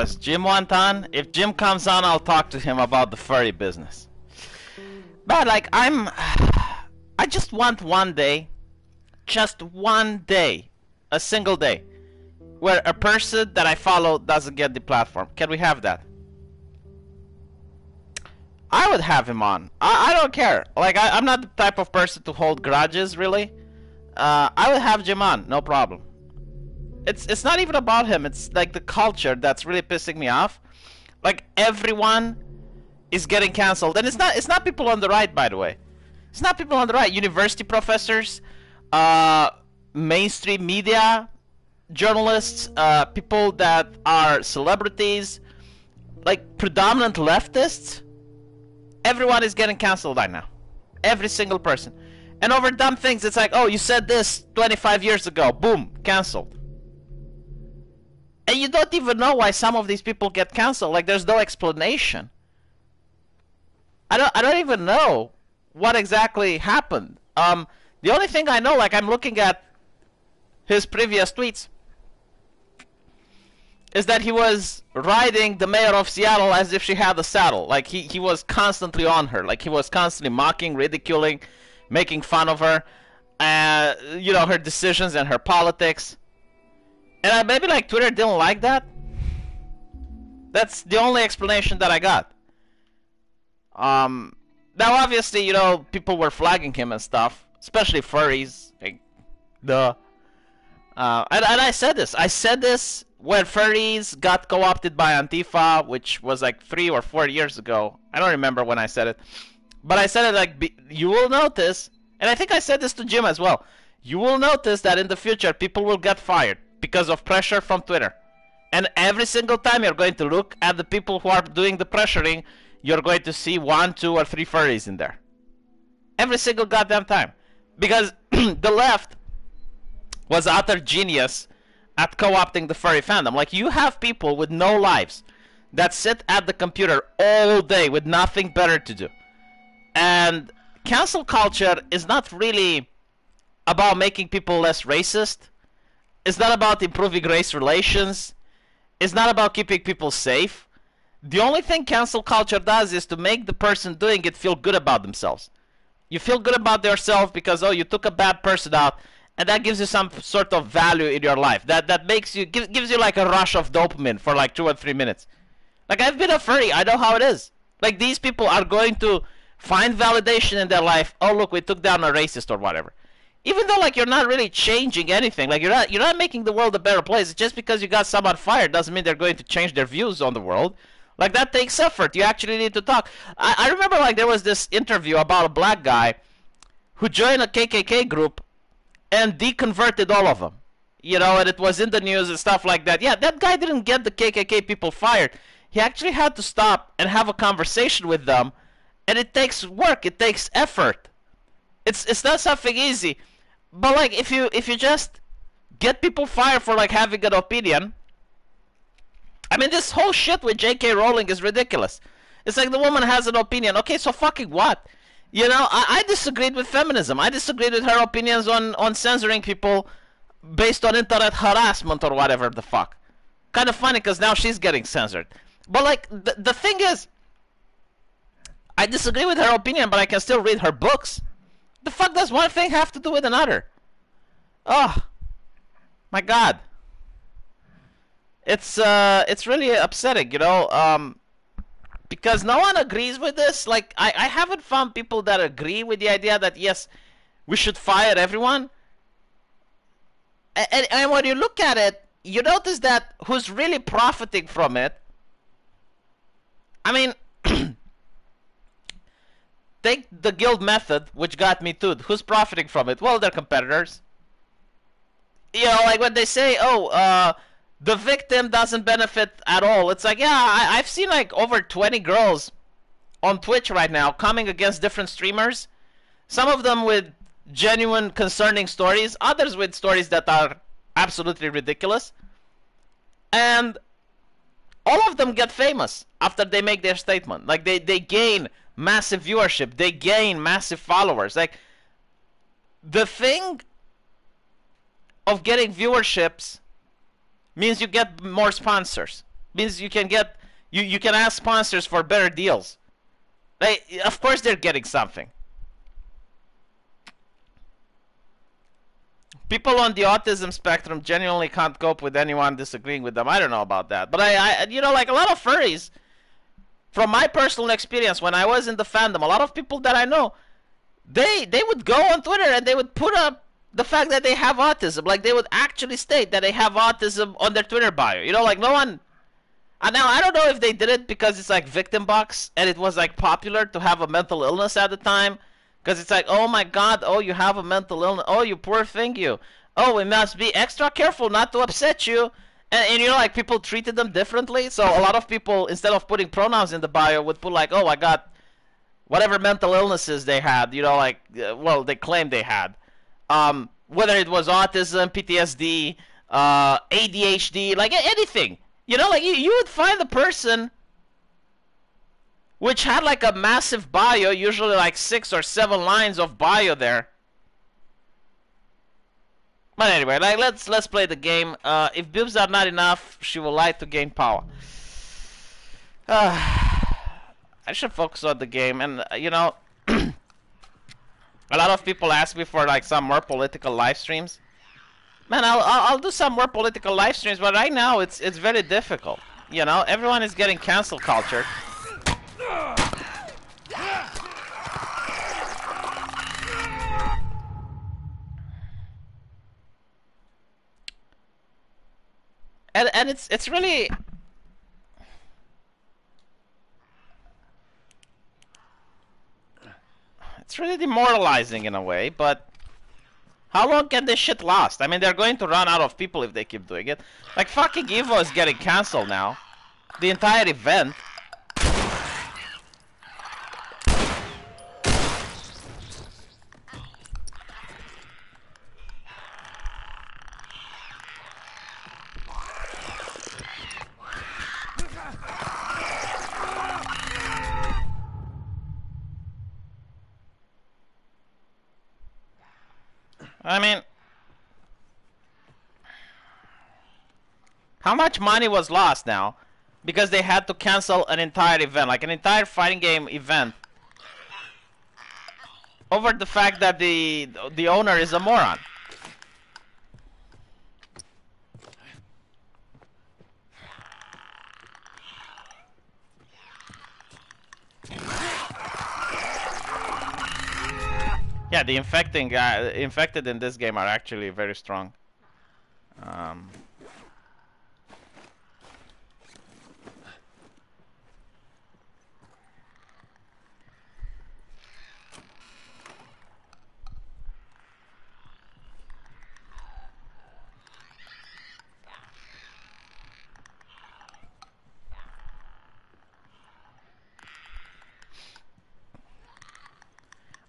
Does Jim want on? If Jim comes on, I'll talk to him about the furry business. But like, I'm, I just want one day, just one day, a single day, where a person that I follow doesn't get the platform. Can we have that? I would have him on. I, I don't care. Like I, I'm not the type of person to hold grudges, really. Uh, I would have Jim on, no problem. It's it's not even about him. It's like the culture that's really pissing me off. Like everyone is getting canceled, and it's not it's not people on the right, by the way. It's not people on the right. University professors, uh, mainstream media, journalists, uh, people that are celebrities, like predominant leftists everyone is getting canceled right now. Every single person. And over dumb things, it's like, oh, you said this 25 years ago. Boom, canceled. And you don't even know why some of these people get canceled. Like, there's no explanation. I don't, I don't even know what exactly happened. Um, the only thing I know, like, I'm looking at his previous tweets is that he was riding the mayor of Seattle as if she had a saddle. Like he, he was constantly on her. Like he was constantly mocking, ridiculing, making fun of her. Uh, you know, her decisions and her politics. And I, maybe like Twitter didn't like that. That's the only explanation that I got. Um, now obviously, you know, people were flagging him and stuff, especially furries. Like, duh. Uh, and, and I said this. I said this when furries got co-opted by Antifa, which was like three or four years ago. I don't remember when I said it, but I said it like be, you will notice, and I think I said this to Jim as well. You will notice that in the future people will get fired because of pressure from Twitter, and every single time you're going to look at the people who are doing the pressuring, you're going to see one, two, or three furries in there. Every single goddamn time, because the left was utter genius at co-opting the furry fandom. Like you have people with no lives that sit at the computer all day with nothing better to do. And cancel culture is not really about making people less racist. It's not about improving race relations. It's not about keeping people safe. The only thing cancel culture does is to make the person doing it feel good about themselves. You feel good about yourself because oh you took a bad person out and that gives you some sort of value in your life. That that makes you gives gives you like a rush of dopamine for like two or three minutes. Like I've been a furry, I know how it is. Like these people are going to find validation in their life. Oh look, we took down a racist or whatever. Even though like you're not really changing anything, like you're not you're not making the world a better place. Just because you got someone fired doesn't mean they're going to change their views on the world. Like that takes effort. You actually need to talk. I, I remember like there was this interview about a black guy who joined a KKK group and deconverted all of them. You know, and it was in the news and stuff like that. Yeah, that guy didn't get the KKK people fired. He actually had to stop and have a conversation with them, and it takes work. It takes effort. It's it's not something easy. But like if you if you just get people fired for like having an opinion, I mean this whole shit with J.K. Rowling is ridiculous. It's like the woman has an opinion. Okay, so fucking what? You know, I, I disagreed with feminism. I disagreed with her opinions on, on censoring people based on internet harassment or whatever the fuck. Kind of funny because now she's getting censored. But like the, the thing is, I disagree with her opinion, but I can still read her books. The fuck does one thing have to do with another? Oh, my God. It's uh, it's really upsetting, you know. Um, because no one agrees with this. Like I, I haven't found people that agree with the idea that yes, we should fire everyone. And, and when you look at it, you notice that who's really profiting from it. I mean, take the guild method, which got me too. Who's profiting from it? Well, their competitors. You know, like when they say, "Oh, uh, the victim doesn't benefit at all." It's like, yeah, I, I've seen like over 20 girls on Twitch right now coming against different streamers. Some of them with genuine, concerning stories. Others with stories that are absolutely ridiculous. And all of them get famous after they make their statement. Like they, they gain massive viewership, they gain massive followers. Like the thing of getting viewerships means you get more sponsors. Means you can get you, you can ask sponsors for better deals. Like, of course they're getting something. people on the autism spectrum genuinely can't cope with anyone disagreeing with them. I don't know about that, but I, I, you know, like a lot of furries. From my personal experience, when I was in the fandom, a lot of people that I know, they they would go on Twitter and they would put up the fact that they have autism. Like they would actually state that they have autism on their Twitter bio. You know, like no one. And now I don't know if they did it because it's like victim box and it was like popular to have a mental illness at the time because it's like, oh my God, oh you have a mental illness, oh you poor thing you, oh we must be extra careful not to upset you, and, and you know like people treated them differently. So a lot of people instead of putting pronouns in the bio would put like, oh I got whatever mental illnesses they had, you know like uh, well they claimed they had, um, whether it was autism, PTSD, uh, ADHD, like anything. You know, like you, you would find the person which had like a massive bio, usually like six or seven lines of bio there. But anyway, like let's let's play the game. Uh, if boobs are not enough, she will lie to gain power. Uh, I should focus on the game, and uh, you know, a lot of people ask me for like some more political live streams. Man, I'll, I'll I'll do some more political live streams, but right now it's it's very difficult. You know, everyone is getting cancel culture. And and it's it's really it's really demoralizing in a way, but how long can this shit last? I mean, they're going to run out of people if they keep doing it. Like, fucking Evo is getting cancelled now. The entire event. I mean, how much money was lost now because they had to cancel an entire event, like an entire fighting game event, over the fact that the the owner is a moron. Yeah, the infecting uh, infected in this game are actually very strong. Um,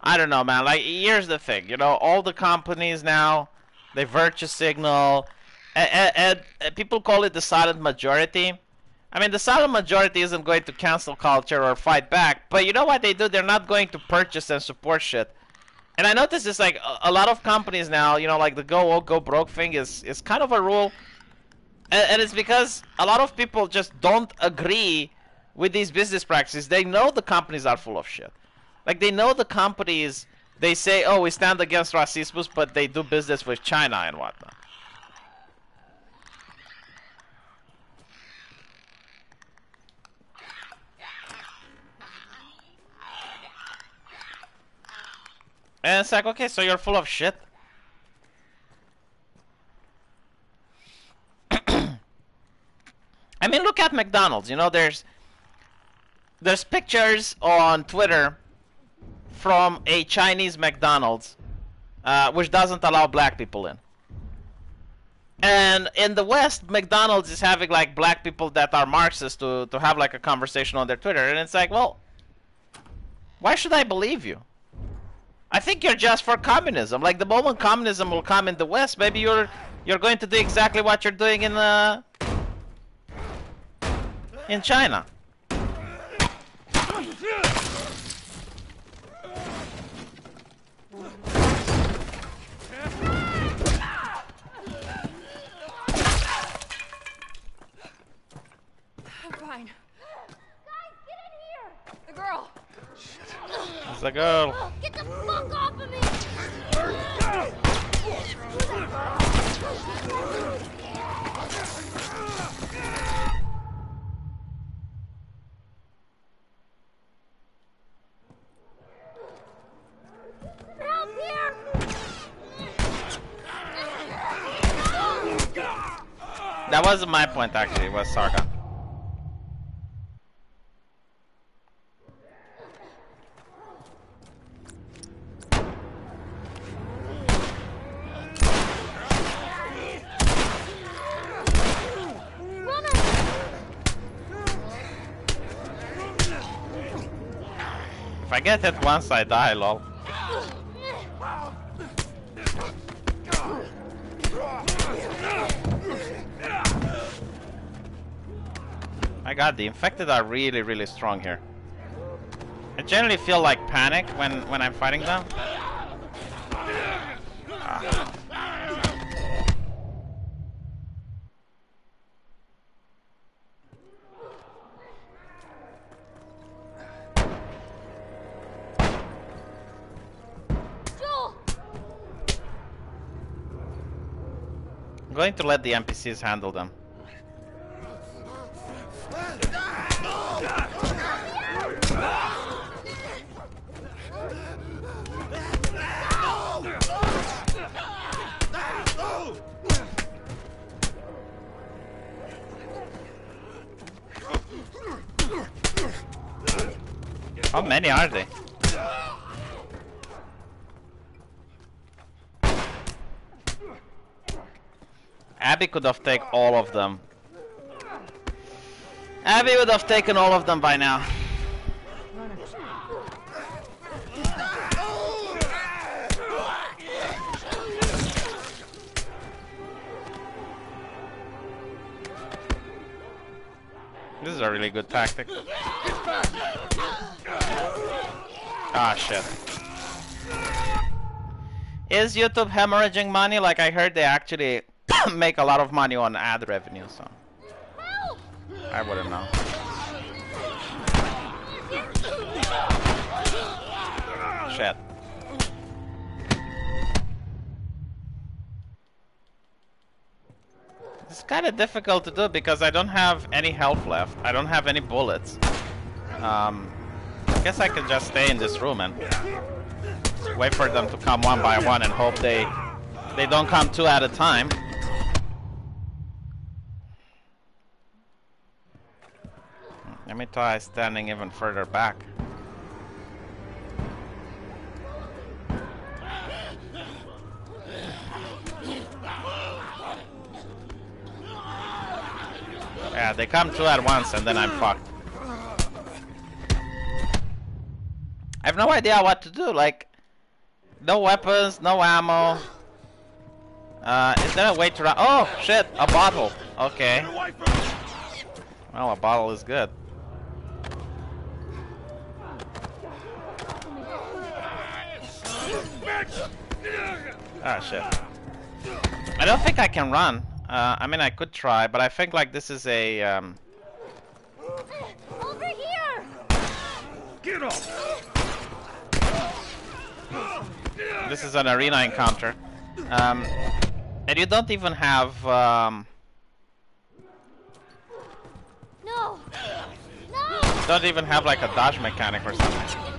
I don't know, man. Like, here's the thing. You know, all the companies now, they virtue signal, and, and, and people call it the silent majority. I mean, the silent majority isn't going to cancel culture or fight back, but you know what they do? They're not going to purchase and support shit. And I notice this like a, a lot of companies now, you know, like the go woke, go broke thing is is kind of a rule, and, and it's because a lot of people just don't agree with these business practices. They know the companies are full of shit. Like they know the companies. They say, "Oh, we stand against racism," but they do business with China and whatnot. And it's like, okay, so you're full of shit. I mean, look at McDonald's. You know, there's there's pictures on Twitter from a Chinese McDonald's, uh, which doesn't allow black people in. And in the West, McDonald's is having like black people that are Marxists to to have like a conversation on their Twitter, and it's like, well, why should I believe you? I think you're just for communism. Like the moment communism will come in the West, maybe you're you're going to do exactly what you're doing in uh, in China. I'm fine. Guys, get in here! The girl! It's a girl. Get the fuck off of me! Help here! That wasn't my point actually. It was Sargon. If I get hit once, I die, lol. My god, the infected are really, really strong here. I generally feel like panic when, when I'm fighting them. Ah. Going to let the NPCs handle them. How many are they? Abby could have taken all of them. Abby would have taken all of them by now. This is a really good tactic. Ah, shit. Is YouTube hemorrhaging money? Like I heard they actually make a lot of money on ad revenue, so! I wouldn't know. Shit. It's kind of difficult to do because I don't have any health left. I don't have any bullets. Um, I guess I can just stay in this room and wait for them to come one by one and hope they they don't come two at a time. Let me try standing even further back. Yeah, they come two at once and then I'm fucked. I have no idea what to do, like, no weapons, no ammo. Uh, is there a way to run? Oh, shit, a bottle. Okay. Well, a bottle is good. Ah, shit. I don't think I can run. Uh, I mean, I could try, but I think like this is a. Um... Over here! Get off! This is an arena encounter. Um, and you don't even have. Um, No! No! don't even have like a dodge mechanic or something.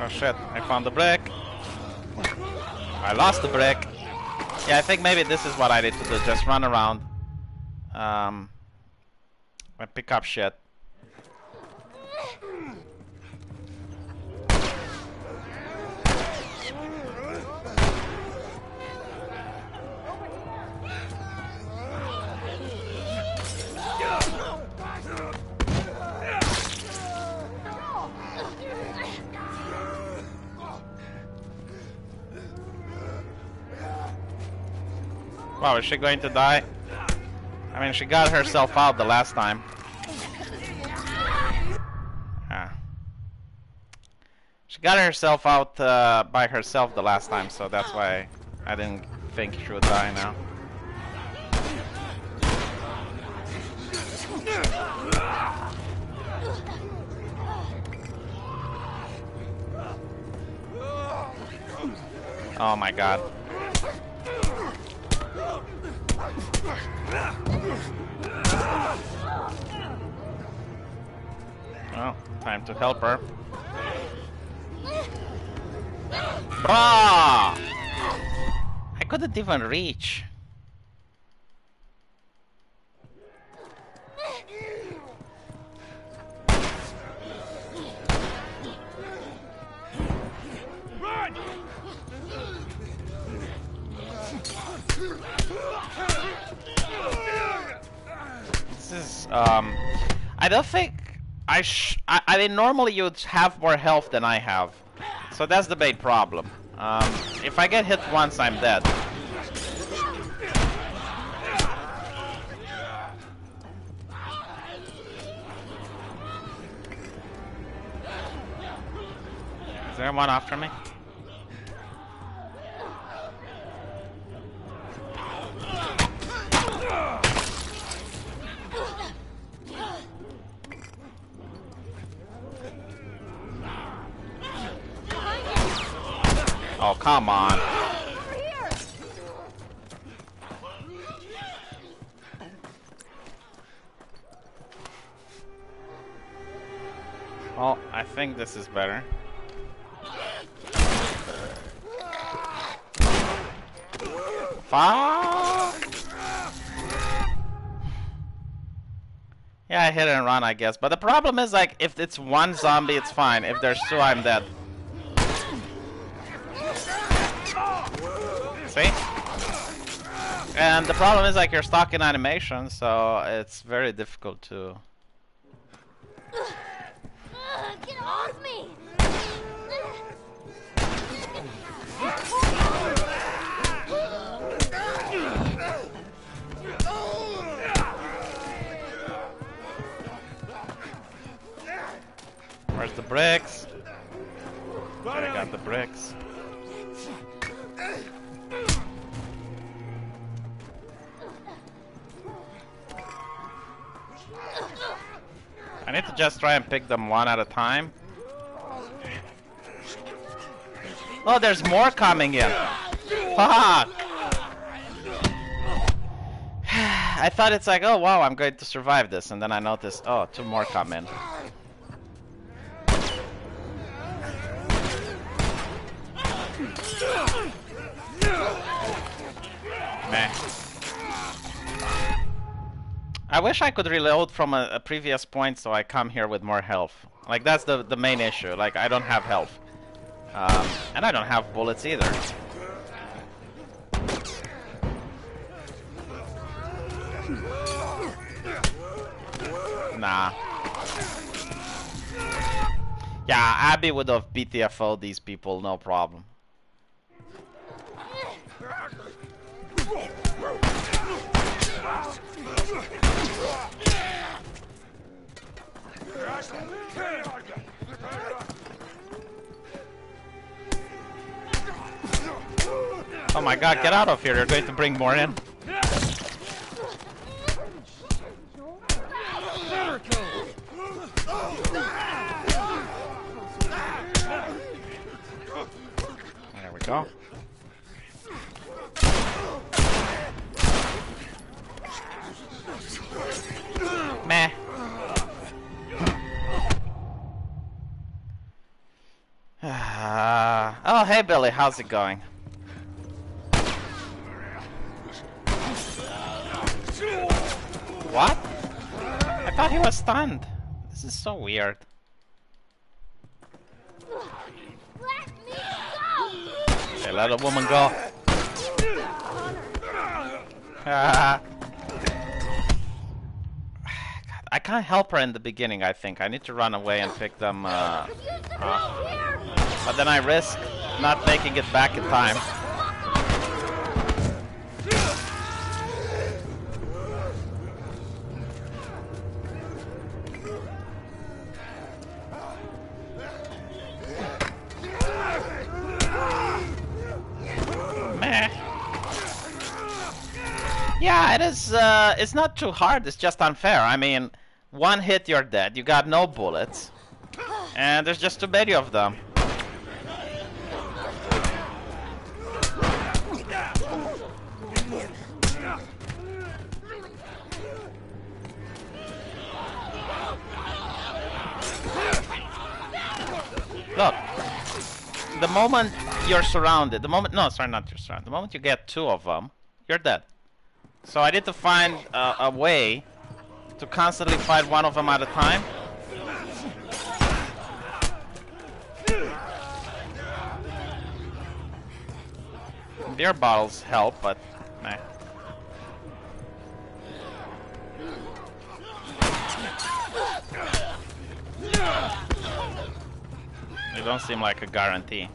Oh shit, I found the brick. I lost the brick. Yeah, I think maybe this is what I need to do. Just run around. Um, and pick up shit. Wow, is she going to die? I mean, she got herself out the last time. Ah. She got herself out uh, by herself the last time, so that's why I didn't think she would die now. Oh my god. Well, time to help her. Brah! I couldn't even reach. Um, I don't think I I, I mean, normally you'd have more health than I have. So that's the main problem. Um, if I get hit once, I'm dead. Is there one after me? Oh, come on. Well, I think this is better. Fuck! Yeah, I hit and run, I guess. But the problem is, like, if it's one zombie, it's fine. If there's two, I'm dead. See? And the problem is, like, you're stuck in animation, so it's very difficult to... Ugh, Get off me! Where's the bricks? I got the bricks. Just try and pick them one at a time. Oh, there's more coming in. Fuck! I thought it's like, oh wow, I'm going to survive this, and then I noticed, oh, two more come in. Meh. I wish I could reload from a, a previous point so I come here with more health. Like that's the the main issue. Like I don't have health. Um, and I don't have bullets either. Nah. Yeah, Abby would have BTFO'd these people, no problem. Oh my god, get out of here, they're going to bring more in. There we go. Oh, hey Billy, how's it going? What? I thought he was stunned. This is so weird. Let me go! Okay, let a woman go. Ah. I can't help her in the beginning, I think. I need to run away and pick them uh, off. But then I risk not making it back in time. Uh, it's not too hard. It's just unfair. I mean, one hit, you're dead. You got no bullets, and there's just too many of them. Look, the moment you're surrounded, the moment, no, sorry, not you're surrounded, the moment you get two of them, you're dead. So I need to find uh, a way to constantly fight one of them at a time. Beer bottles help, but. They don't seem like a guarantee.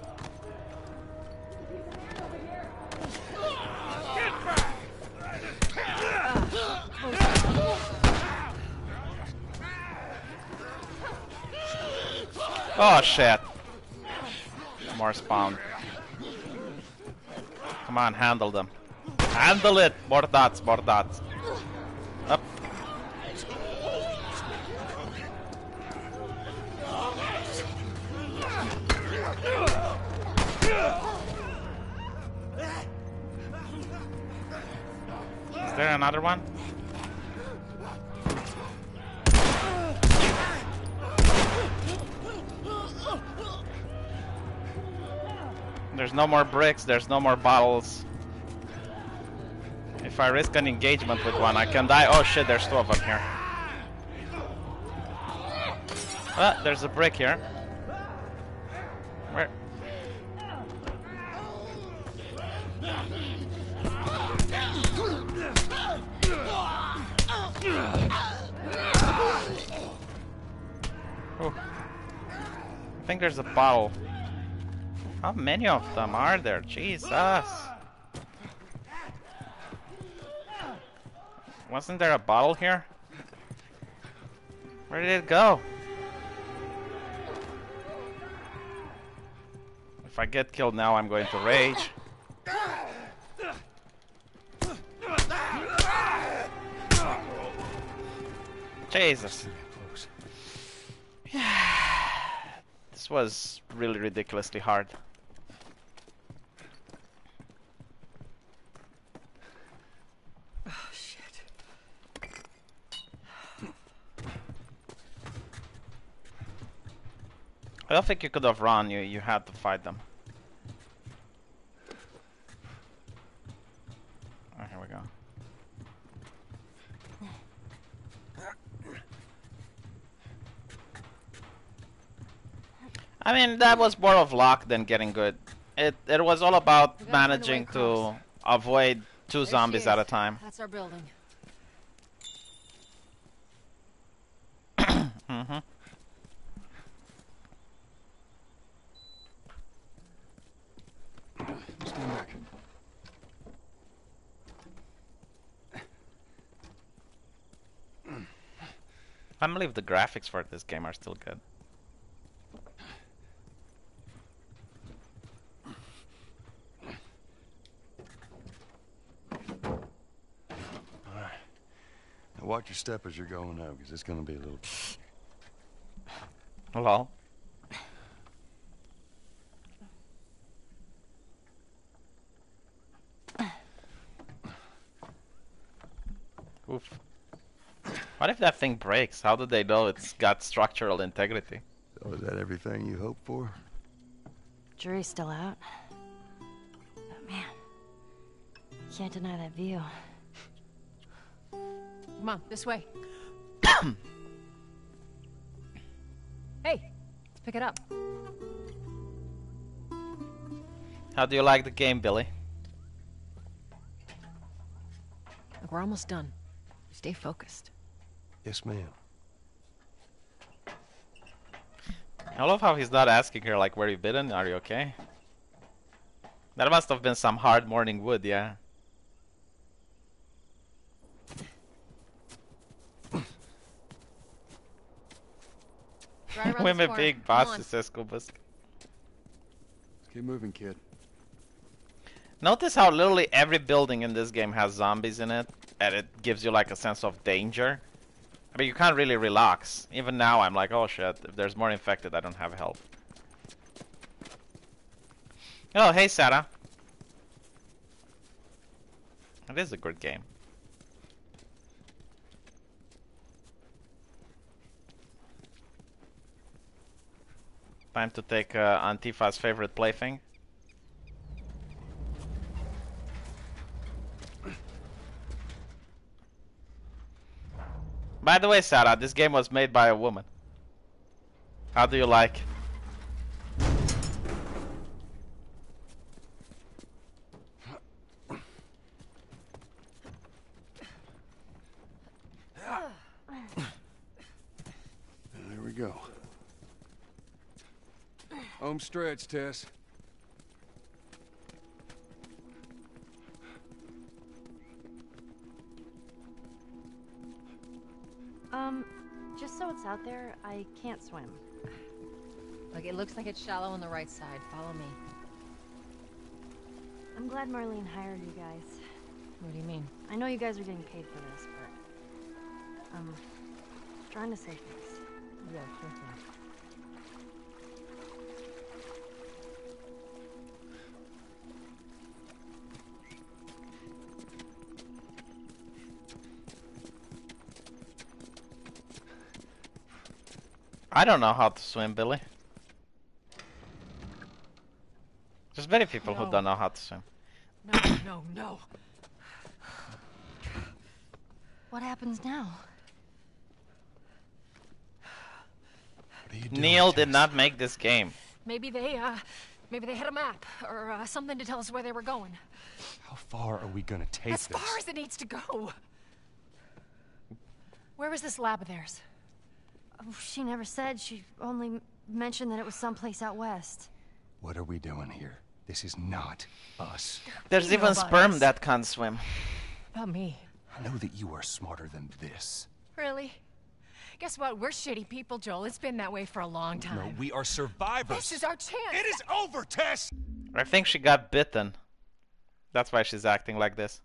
Oh shit. More spawn. Come on, handle them. Handle it! More dots, more dots. Up. Is there another one? There's no more bricks, there's no more bottles. If I risk an engagement with one, I can die. Oh shit, there's two of them here. Ah, there's a brick here. Where? Ooh. I think there's a bottle. How many of them are there? Jesus. Wasn't there a bottle here? Where did it go? If I get killed now, I'm going to rage. Jesus. This was really ridiculously hard. I don't think you could have run, you, you had to fight them. Oh, here we go. I mean, that was more of luck than getting good. It it was all about We gotta find a way managing to avoid two There zombies at a time. That's our building. hmm I believe the graphics for this game are still good. Watch your step as you're going now, because it's going to be a little... Hello? What if that thing breaks? How do they know it's got structural integrity? Oh, is that everything you hoped for? Jury's still out. But man, can't deny that view. Come on, this way. hey, let's pick it up. How do you like the game, Billy? Look, we're almost done. Stay focused. Yes, ma'am. I love how he's not asking her like where you been, are you okay? That must have been some hard morning wood, yeah. Right around Women this big Come on. bosses, says Scoobusk. Let's keep moving, kid. Notice how literally every building in this game has zombies in it, and it gives you like a sense of danger. I mean, you can't really relax. Even now, I'm like, oh shit, if there's more infected, I don't have help. Oh, hey, Sarah. It is a good game. Time to take uh, Antifa's favorite plaything. By the way, Sarah, this game was made by a woman. How do you like? There we go. Home stretch, Tess. Um, just so it's out there, I can't swim. Look, it looks like it's shallow on the right side. Follow me. I'm glad Marlene hired you guys. What do you mean? I know you guys are getting paid for this, but um, trying to save face. Yeah, sure thing. I don't know how to swim, Billy. There's many people who don't know how to swim. No, no, no. What happens now? What are you doing, Neil did not make this game. Maybe they, uh, maybe they had a map or uh, something to tell us where they were going. How far are we gonna take As this? far as it needs to go. Where was this lab of theirs? Oh, she never said. She only mentioned that it was someplace out west. What are we doing here? This is not us. There's You even sperm us. that can't swim. About me. I know that you are smarter than this. Really? Guess what? We're shitty people, Joel. It's been that way for a long time. No, we are survivors. This is our chance. It is over, Tess! I think she got bitten. That's why she's acting like this.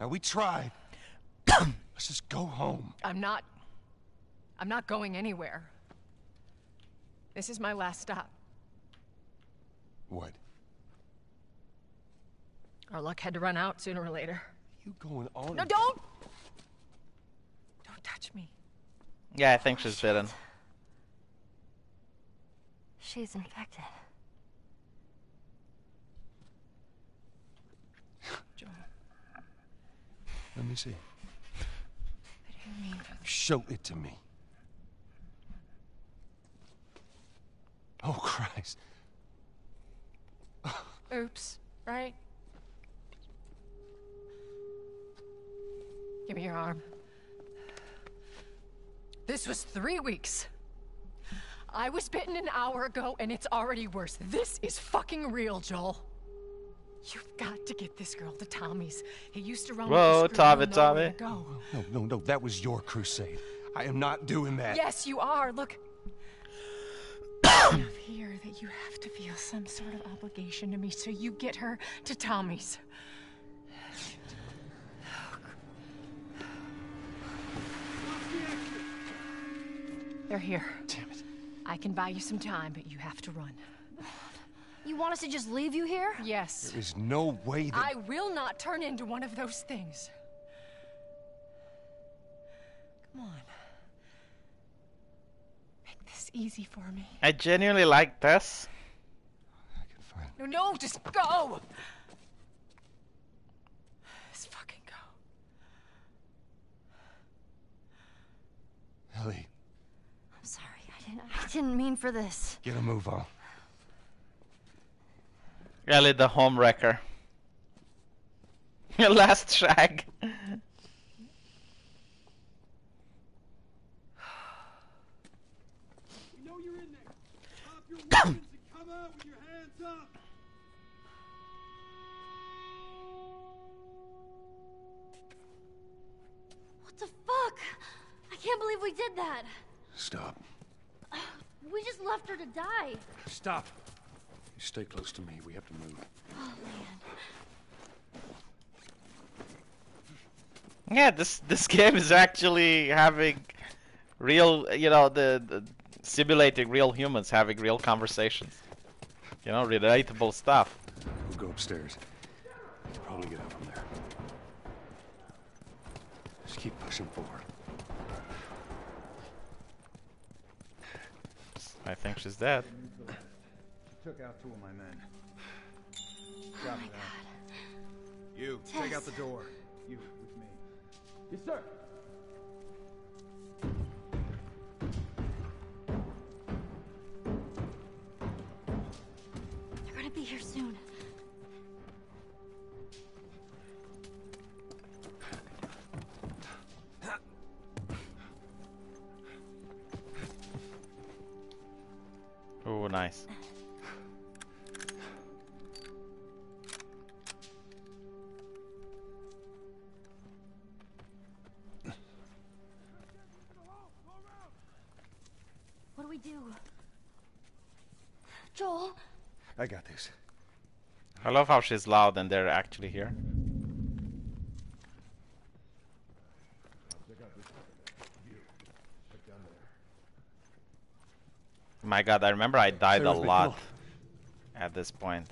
Now we tried. Let's just go home. I'm not. I'm not going anywhere. This is my last stop. What? Our luck had to run out sooner or later. You going on? No, don't! Don't touch me. Yeah, I think she's bitten. She's infected. Joel, Let me see. Mean Show it to me. Oh, Christ. Oops, right? Give me your arm. This was three weeks. I was bitten an hour ago, and it's already worse. This is fucking real, Joel. You've got to get this girl to Tommy's. He used to run. Whoa, Tommy, Tommy. Go. No, no, no. That was your crusade. I am not doing that. Yes, you are. Look. enough here that you have to feel some sort of obligation to me, so you get her to Tommy's. They're here. Damn it. I can buy you some time, but you have to run. You want us to just leave you here? Yes. There's no way that. I will not turn into one of those things. Come on. Make this easy for me. I genuinely like this. I can find. No, no, just go! Just fucking go. Ellie, I'm sorry. I didn't. I didn't mean for this. get a move on. Ellie the home wrecker. Last shag. We know you're in there. Stop your weapons and come out with your hands up. What the fuck? I can't believe we did that. Stop. We just left her to die. Stop. You stay close to me. We have to move. Oh man. Yeah, this this game is actually having real, you know, the, the simulating real humans having real conversations. You know, relatable stuff. We'll go upstairs. Probably get out from there. Just keep pushing forward. I think she's dead. Took out two of my men. Oh my god. You, take out the door. You, with me. Yes, sir. Love how she's loud and they're actually here. My god, I remember I died a with me, come lot at this point.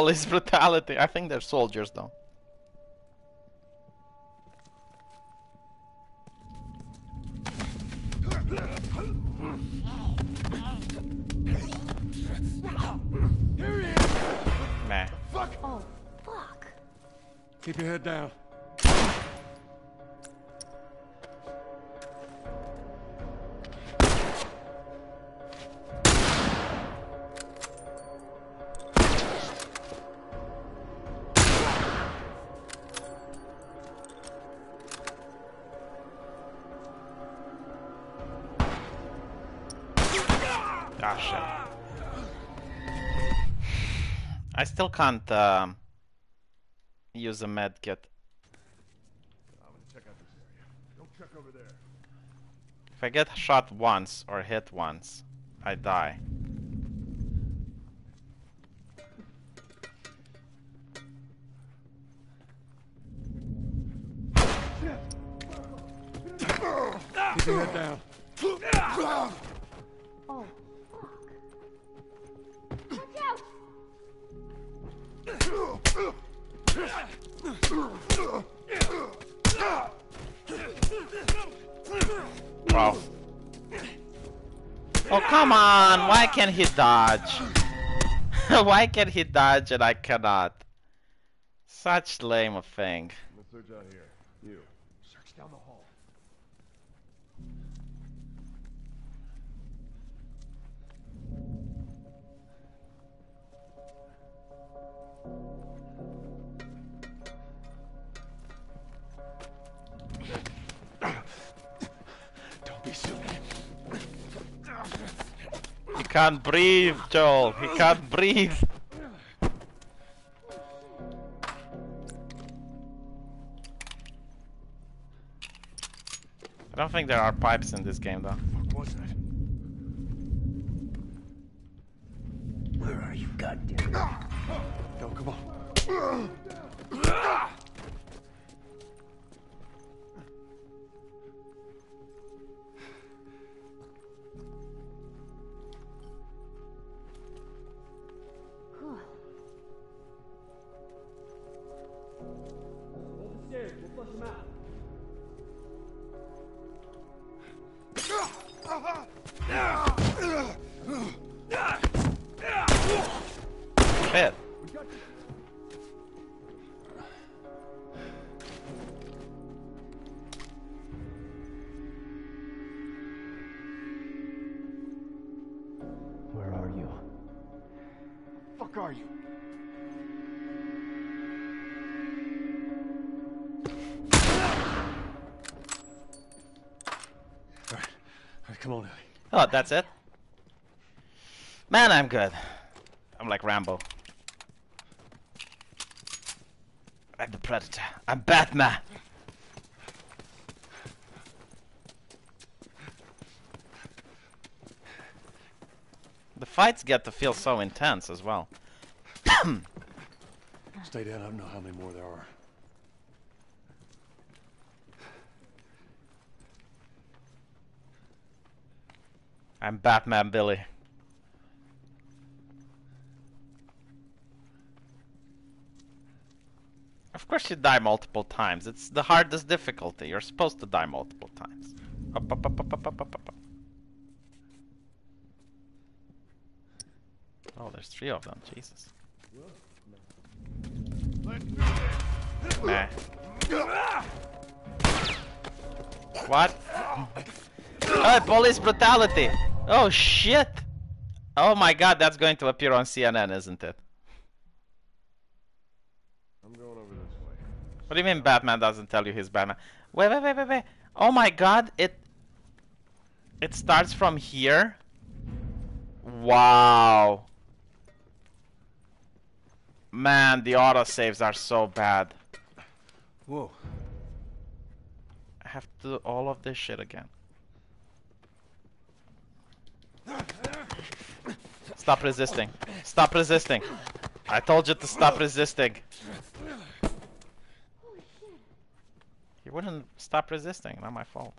Police brutality. I think they're soldiers though. Can't um, use a med kit. I'm gonna check out this area. Don't check over there. If I get shot once or hit once, I die. Keep your head down. On! Why can't he dodge? Why can he dodge and I cannot? Such lame a thing. Let's search out here. You. Search down the hall. Can't breathe, Joel. He can't breathe. I don't think there are pipes in this game, though. Oh, that's it? Man, I'm good. I'm like Rambo. I'm the Predator. I'm Batman. The fights get to feel so intense as well. Stay down. I don't know how many more there are. I'm Batman Billy. Of course you die multiple times. It's the hardest difficulty. You're supposed to die multiple times. Up, up, up. Oh, there's three of them. Jesus. What? Police brutality. Oh shit. Oh my god, that's going to appear on CNN, isn't it? I'm going over this way. What do you mean Batman doesn't tell you he's Batman? Wait, wait, wait, wait, wait. Oh my god, it it starts from here. Wow. Man, the autosaves are so bad. Whoa. I have to do all of this shit again. Stop resisting. Stop resisting. I told you to stop resisting. You wouldn't stop resisting, not my fault.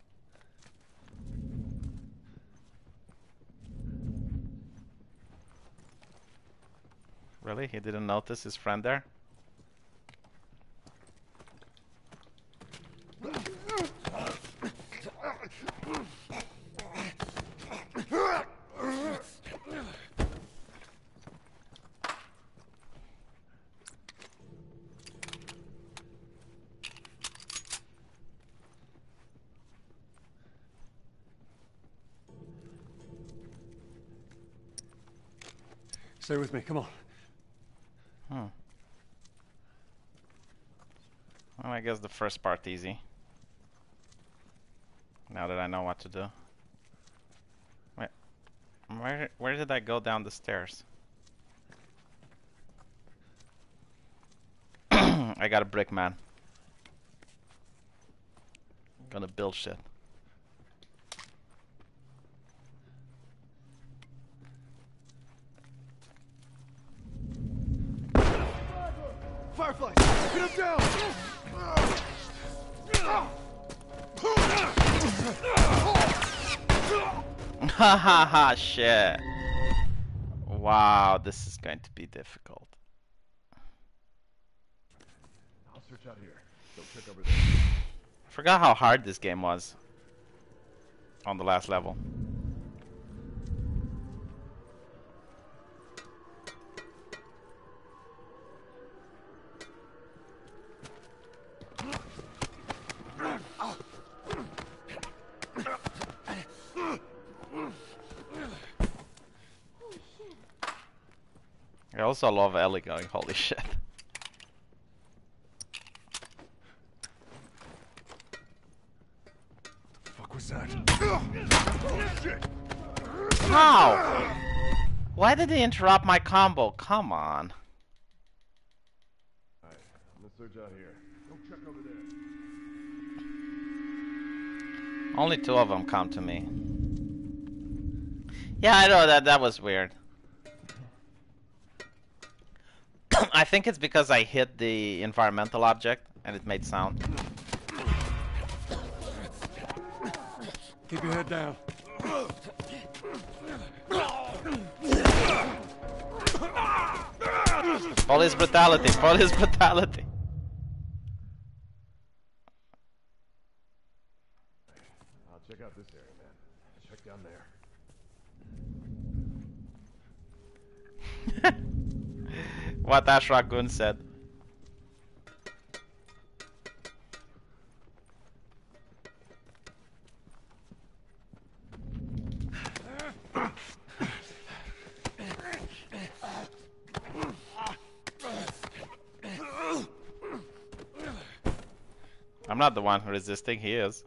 Really? He didn't notice his friend there? Stay with me. Come on. Hmm. Well, I guess the first part easy. Now that I know what to do. Wait, where where did I go down the stairs? I got a brick man. Gonna build shit. Ha ha ha shit. Wow, this is going to be difficult. search out here. Don't check over there. I forgot how hard this game was on the last level. I love Ellie going, holy shit. Fuck was that? How? Why did they interrupt my combo? Come on. Alright, I'm gonna search out here. Don't check over there. Only two of them come to me. Yeah, I know that that was weird. I think it's because I hit the environmental object and it made sound. Keep your head down. Police brutality, police brutality. I'll check out this area, man. Check down there. What Ash Raccoon said. I'm not the one resisting, he is.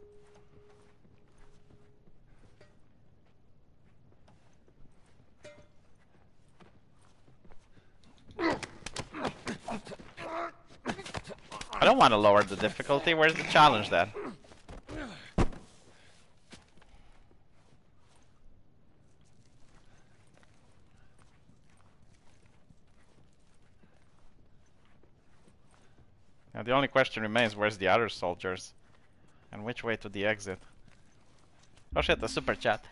I don't want to lower the difficulty. Where's the challenge then? Now the only question remains, where's the other soldiers? And which way to the exit? Oh shit, the super chat.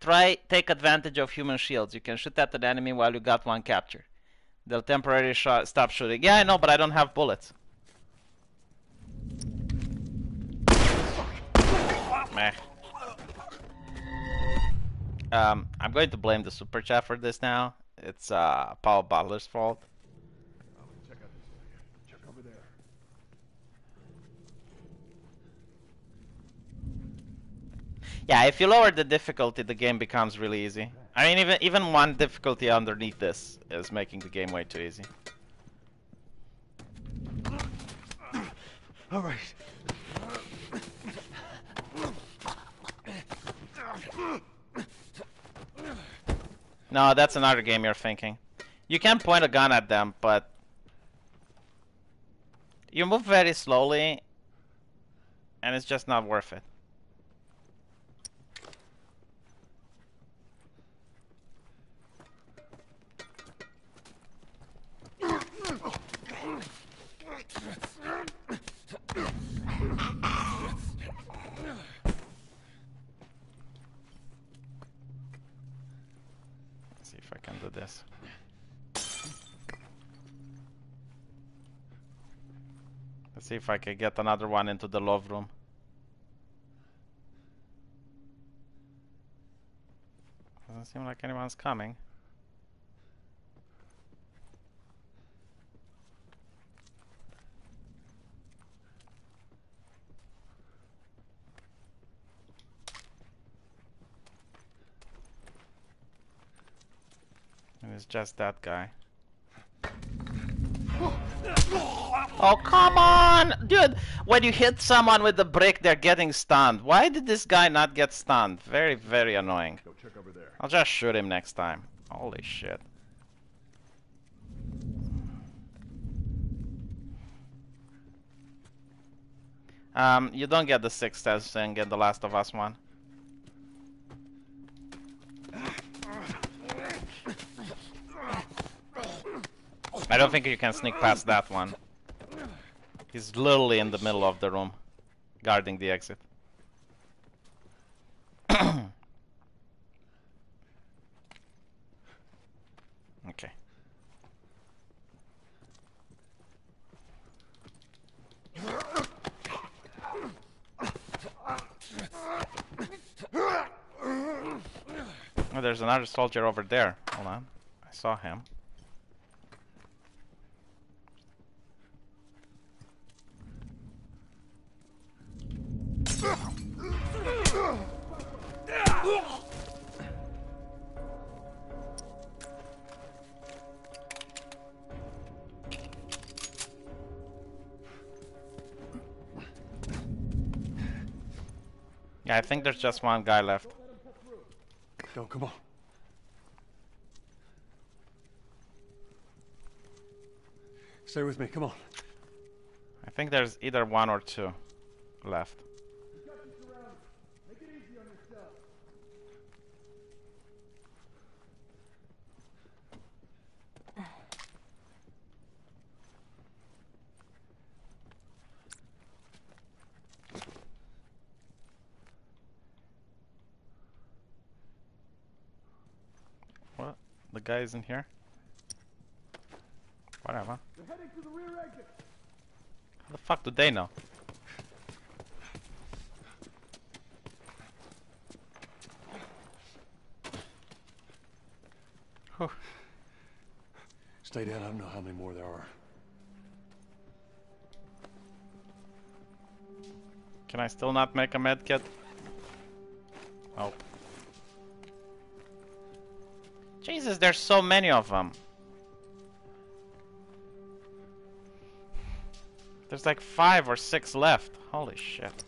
Try take advantage of human shields. You can shoot at an enemy while you got one capture. They'll temporarily sh stop shooting. Yeah, I know, but I don't have bullets. Meh. Um, I'm going to blame the super chat for this now. It's uh, Paul Butler's fault. Yeah, if you lower the difficulty, the game becomes really easy. I mean, even even one difficulty underneath this is making the game way too easy. All right. No, that's another game you're thinking. You can point a gun at them, but you move very slowly, and it's just not worth it. Let's see if I can do this. Let's see if I can get another one into the love room. Doesn't seem like anyone's coming. And it's just that guy. Oh, come on! Dude, when you hit someone with the brick, they're getting stunned. Why did this guy not get stunned? Very, very annoying. Go check over there. I'll just shoot him next time. Holy shit. Um, you don't get the sixth test and get the Last of Us one. I don't think you can sneak past that one. He's literally in the middle of the room, guarding the exit. okay. Oh, there's another soldier over there. Hold on. I saw him. Yeah, I think there's just one guy left. Go, come on. Stay with me, come on. I think there's either one or two left. What? The guy isn't here? Whatever. They're heading to the rear exit. How the fuck do they know? Whew. Stay down, I don't know how many more there are. Can I still not make a med kit? Oh. Jesus, there's so many of them. There's like five or six left. Holy shit.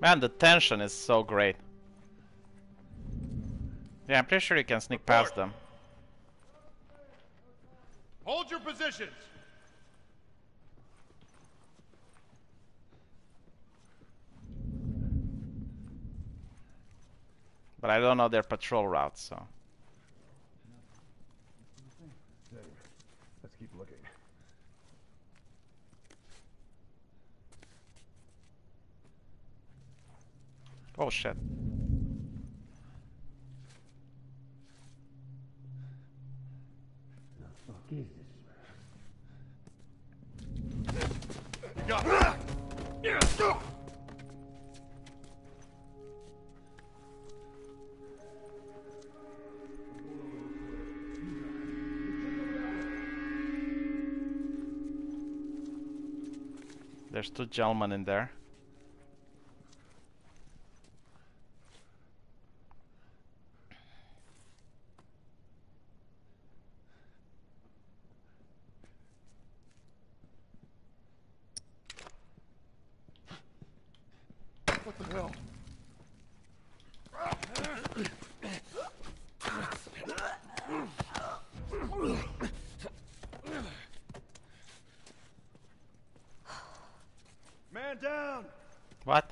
Man, the tension is so great. Yeah, I'm pretty sure you can sneak past them. Hold your positions. But I don't know their patrol routes, so. Let's keep looking. Oh shit. It. There's two gentlemen in there. What the hell? Man down! What?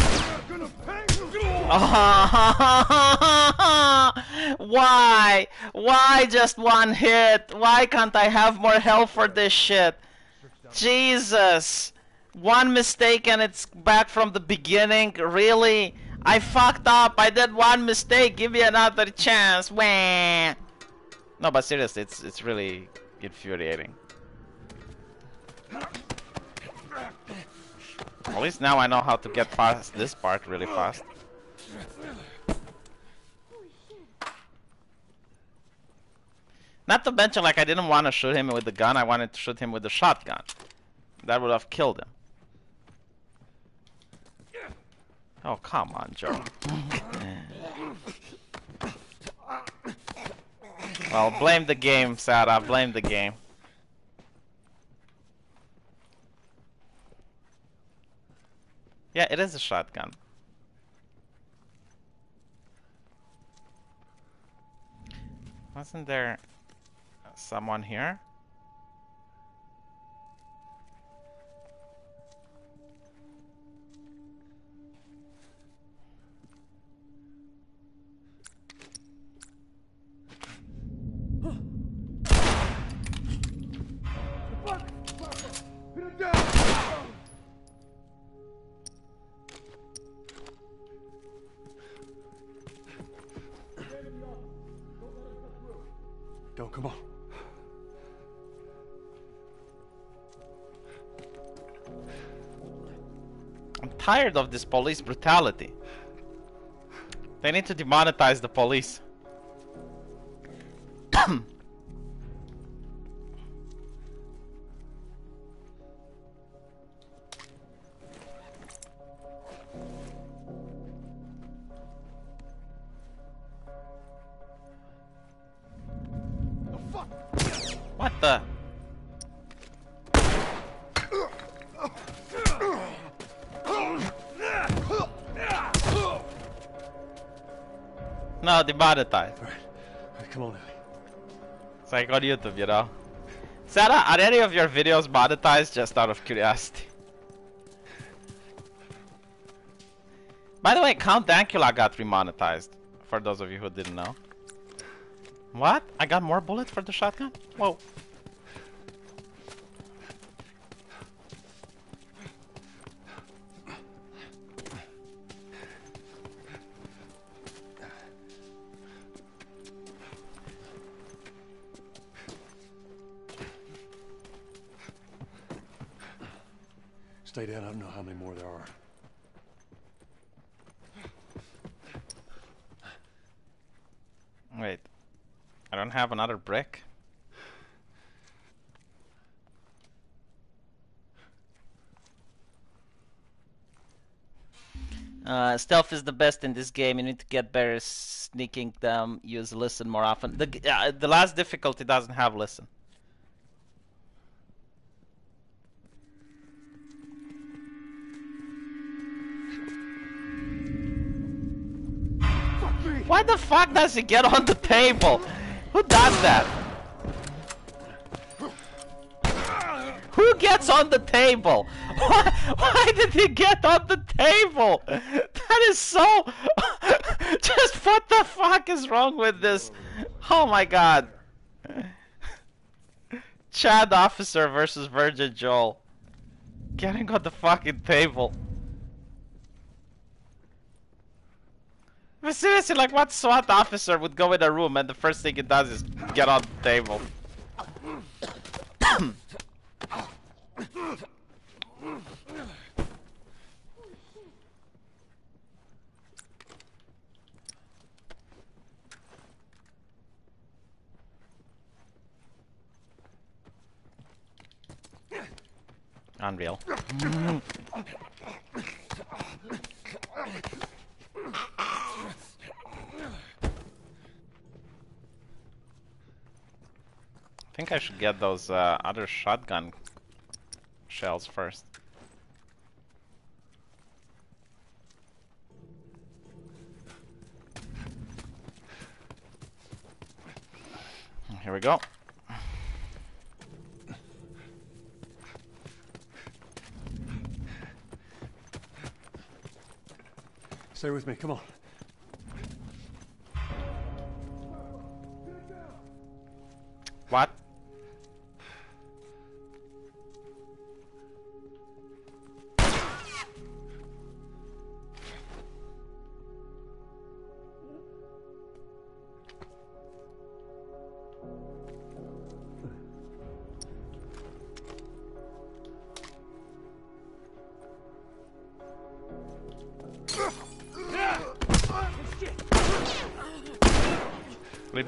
You're gonna pay! Why? Why one hit? Why can't I have more health for this shit? Jesus! One mistake and it's back from the beginning? Really? I fucked up. I did one mistake. Give me another chance. Wah. No, but seriously, it's it's really infuriating. At least now I know how to get past this part really fast. Not to mention, like, I didn't want to shoot him with the gun, I wanted to shoot him with the shotgun. That would have killed him. Oh, come on, Joe. well, blame the game, Sarah. Blame the game. Yeah, it is a shotgun. Wasn't there someone here. Don't come on. Tired of this police brutality. They need to demonetize the police. like on YouTube, you know. Sarah, are any of your videos monetized just out of curiosity? By the way, Count Dankula got remonetized, for those of you who didn't know. What? I got more bullets for the shotgun? Whoa. Stealth is the best in this game. You need to get better sneaking them. Use listen more often. The uh, the last difficulty doesn't have listen. Why the fuck does he get on the table? Who does that? Who gets on the table? Why, why did he get on the table? That is so. Just what the fuck is wrong with this? Oh my god. Chad Officer versus Virgin Joel. Getting on the fucking table. But seriously, like what SWAT officer would go in a room and the first thing he does is get on the table? Unreal. I think I should get those uh, other shotgun shells first. Here we go. Stay with me. Come on.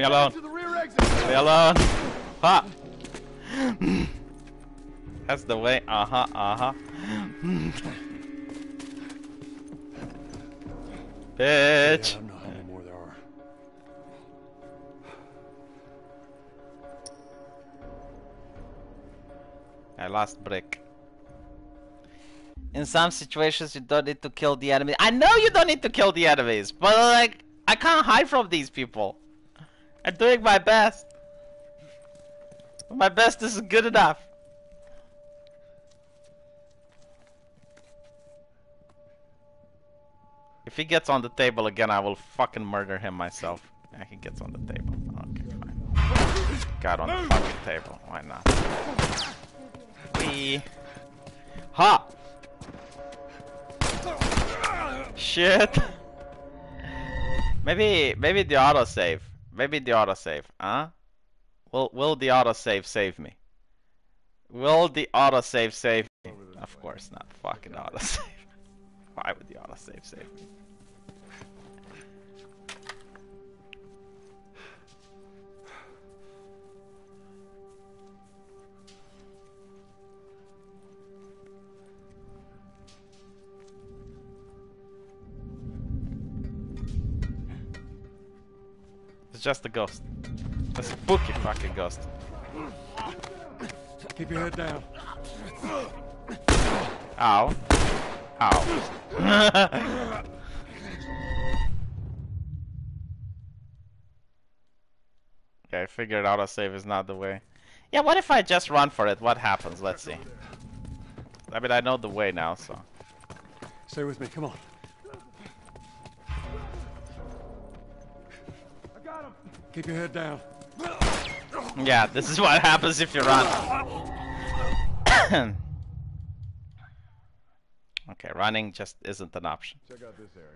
Me alone. To the rear exit. Leave me alone. Ha! That's the way. Uh huh. Uh huh. Yeah, I Bitch. don't know how many more there are. I lost brick. In some situations, you don't need to kill the enemy. I know you don't need to kill the enemies, but like, I can't hide from these people. I'm doing my best. My best isn't good enough. If he gets on the table again, I will fucking murder him myself. Yeah, he gets on the table. Okay, fine. Got on the fucking table. Why not? Wee. Ha! Shit. Maybe, maybe the autosave. Maybe the autosave, huh? Will will the autosave save me? Will the autosave save me? Of course not. Fucking autosave. Why would the autosave save me? It's just a ghost. A spooky fucking ghost. Keep your head down. Ow. Ow. okay, I figured autosave is not the way. Yeah, what if I just run for it? What happens? Let's see. I mean, I know the way now, so. Stay with me. Come on. Keep your head down. Yeah, this is what happens if you run. okay, running just isn't an option. Check out this area.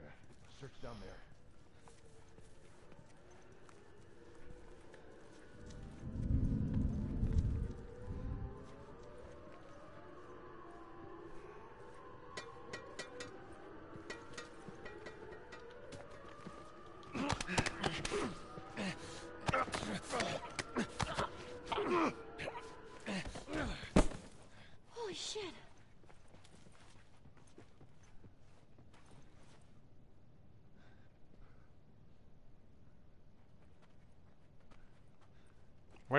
Search down there.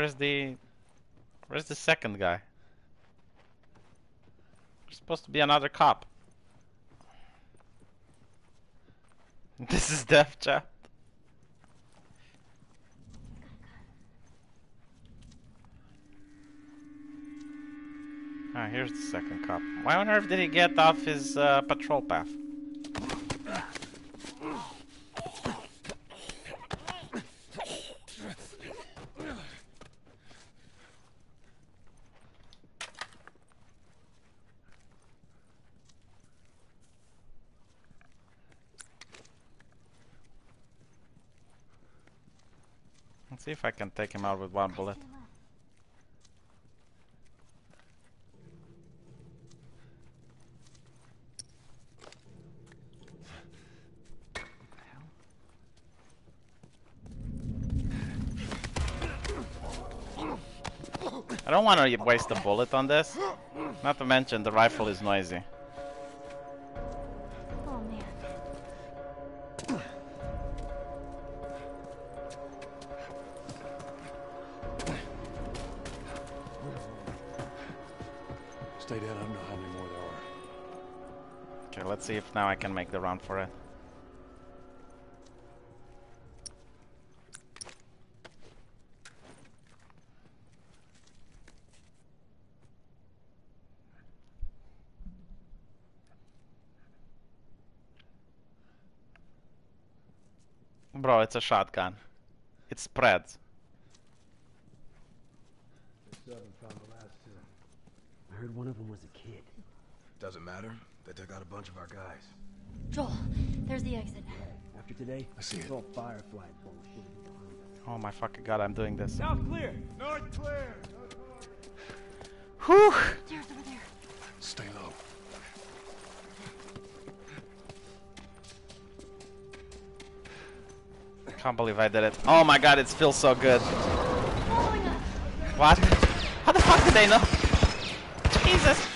Where's the... Where's the second guy? There's supposed to be another cop. This is Def Chat. Ah, here's the second cop. Why on earth did he get off his uh, patrol path? Let's see if I can take him out with one bullet. I don't want to waste a bullet on this. Not to mention the rifle is noisy. Now I can make the run for it. Bro, it's a shotgun. It spreads. Seven found the last two. I heard one of them was a kid. Doesn't matter. They took out a bunch of our guys. Joel, there's the exit. After today, I see it's it. all Firefly bullshit. Oh my fucking god, I'm doing this. South clear. North clear. Whew! Stairs over there. Stay low. Can't believe I did it. Oh my god, it feels so good. What? How the fuck did they know? Jesus!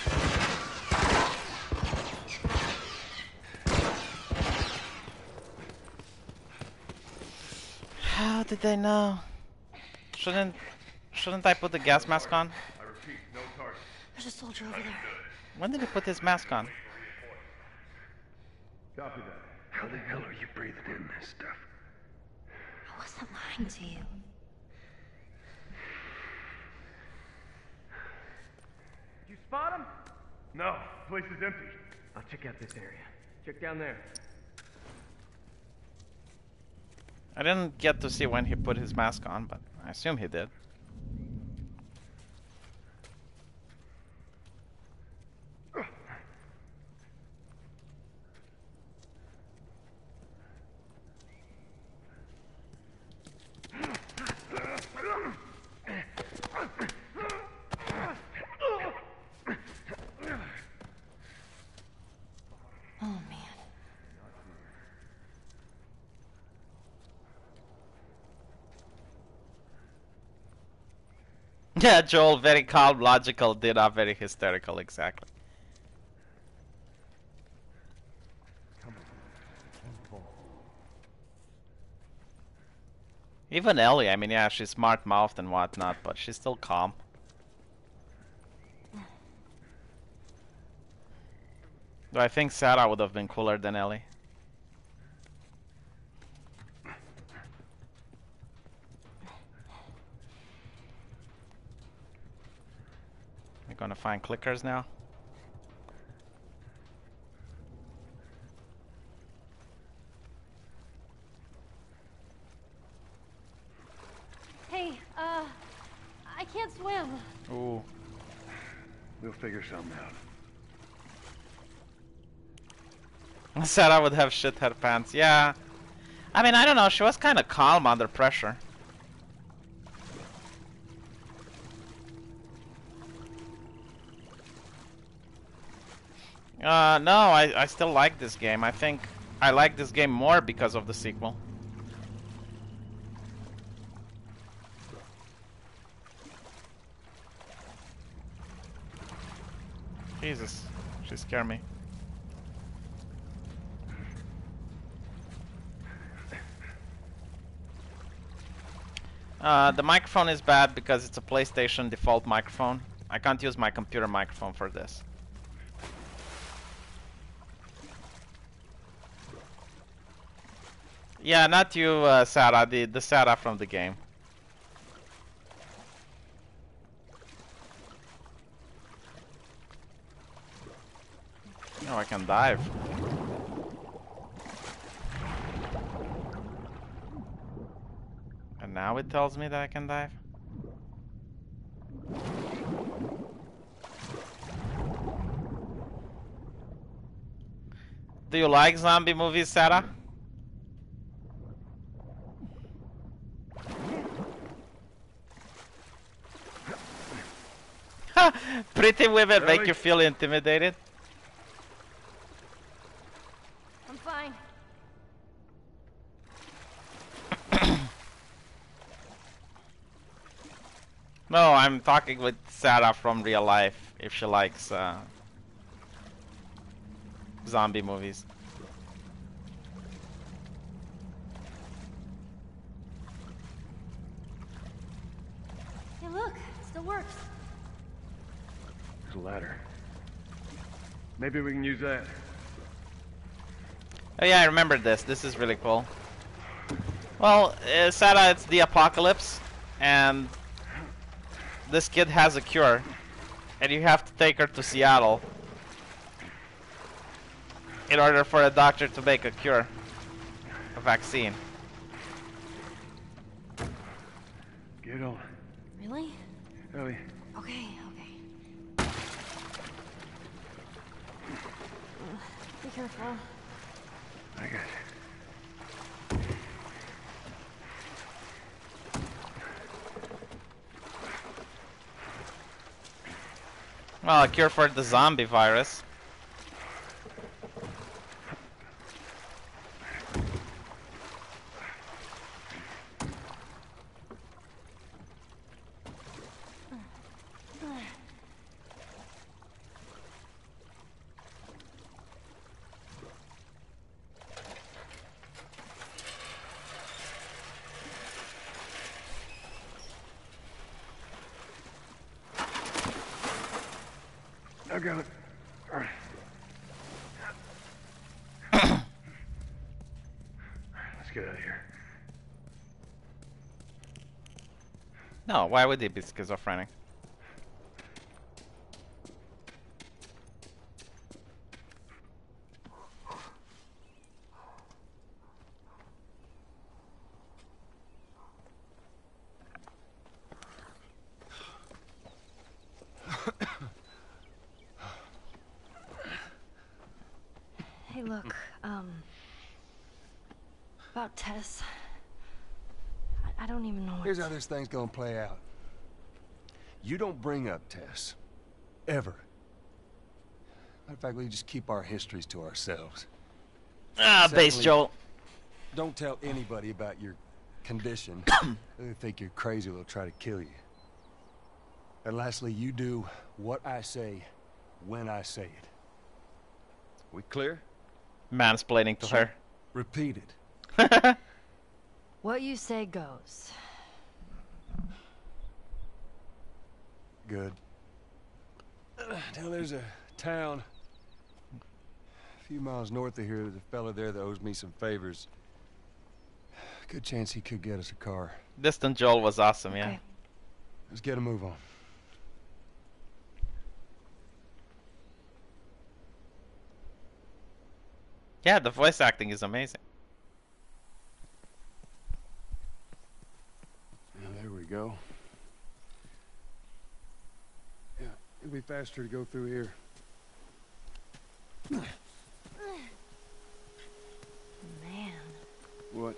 How did they know? Shouldn't shouldn't I put the gas mask on? I repeat, no target. There's a soldier over there. When did he put his mask on? Copy that. How the hell are you breathing in this stuff? I wasn't lying to you. Did You spot him? No, place is empty. I'll check out this area. Check down there. I didn't get to see when he put his mask on, but I assume he did. Yeah, Joel, very calm, logical, did not very hysterical, exactly. Even Ellie, I mean, yeah, she's smart mouthed and whatnot, but she's still calm. Do I think Sarah would have been cooler than Ellie? Gonna find clickers now. Hey, uh, I can't swim. Ooh. We'll figure something out. I said I would have shit her pants. Yeah. I mean, I don't know. She was kind of calm under pressure. Uh, no, I, I still like this game. I think I like this game more because of the sequel. Jesus, she scared me. Uh, the microphone is bad because it's a PlayStation default microphone. I can't use my computer microphone for this. Yeah, not you, uh, Sarah, the, the Sarah from the game. Oh, I can dive. And now it tells me that I can dive? Do you like zombie movies, Sarah? Pretty women make you feel intimidated? I'm fine. No, I'm talking with Sarah from real life, if she likes uh, zombie movies. Hey, look, it still works. There's a ladder. Maybe we can use that. Oh yeah, I remember this. This is really cool. Well, uh, Sarah, it's the apocalypse, and this kid has a cure, and you have to take her to Seattle in order for a doctor to make a cure, a vaccine. Get on. Really? Ellie, Okay, okay. Be careful. I got you. Well, a cure for the zombie virus. I got it. Let's get out of here. No, why would they be schizophrenic? Hey, look, um. About Tess. I, I don't even know what. Here's how this thing's gonna play out. You don't bring up Tess. Ever. Matter of fact, we just keep our histories to ourselves. Ah, base Secondly- Joel. Don't tell anybody about your condition. they think you're crazy, they'll try to kill you. And lastly, you do what I say when I say it. We clear? Mansplaining to her. Repeat it. What you say goes. Good. Uh, now there's a town a few miles north of here. There's a fella there that owes me some favors. Good chance he could get us a car. Distant Joel was awesome, yeah. Okay. Let's get a move on. Yeah, the voice acting is amazing. Now, there we go. Yeah, it'd be faster to go through here. Man. What?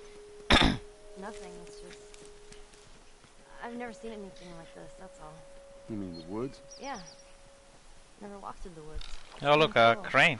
Nothing. It's just. I've never seen anything like this, that's all. You mean the woods? Yeah. Never walked through the woods. Oh, look, a Cool. crane.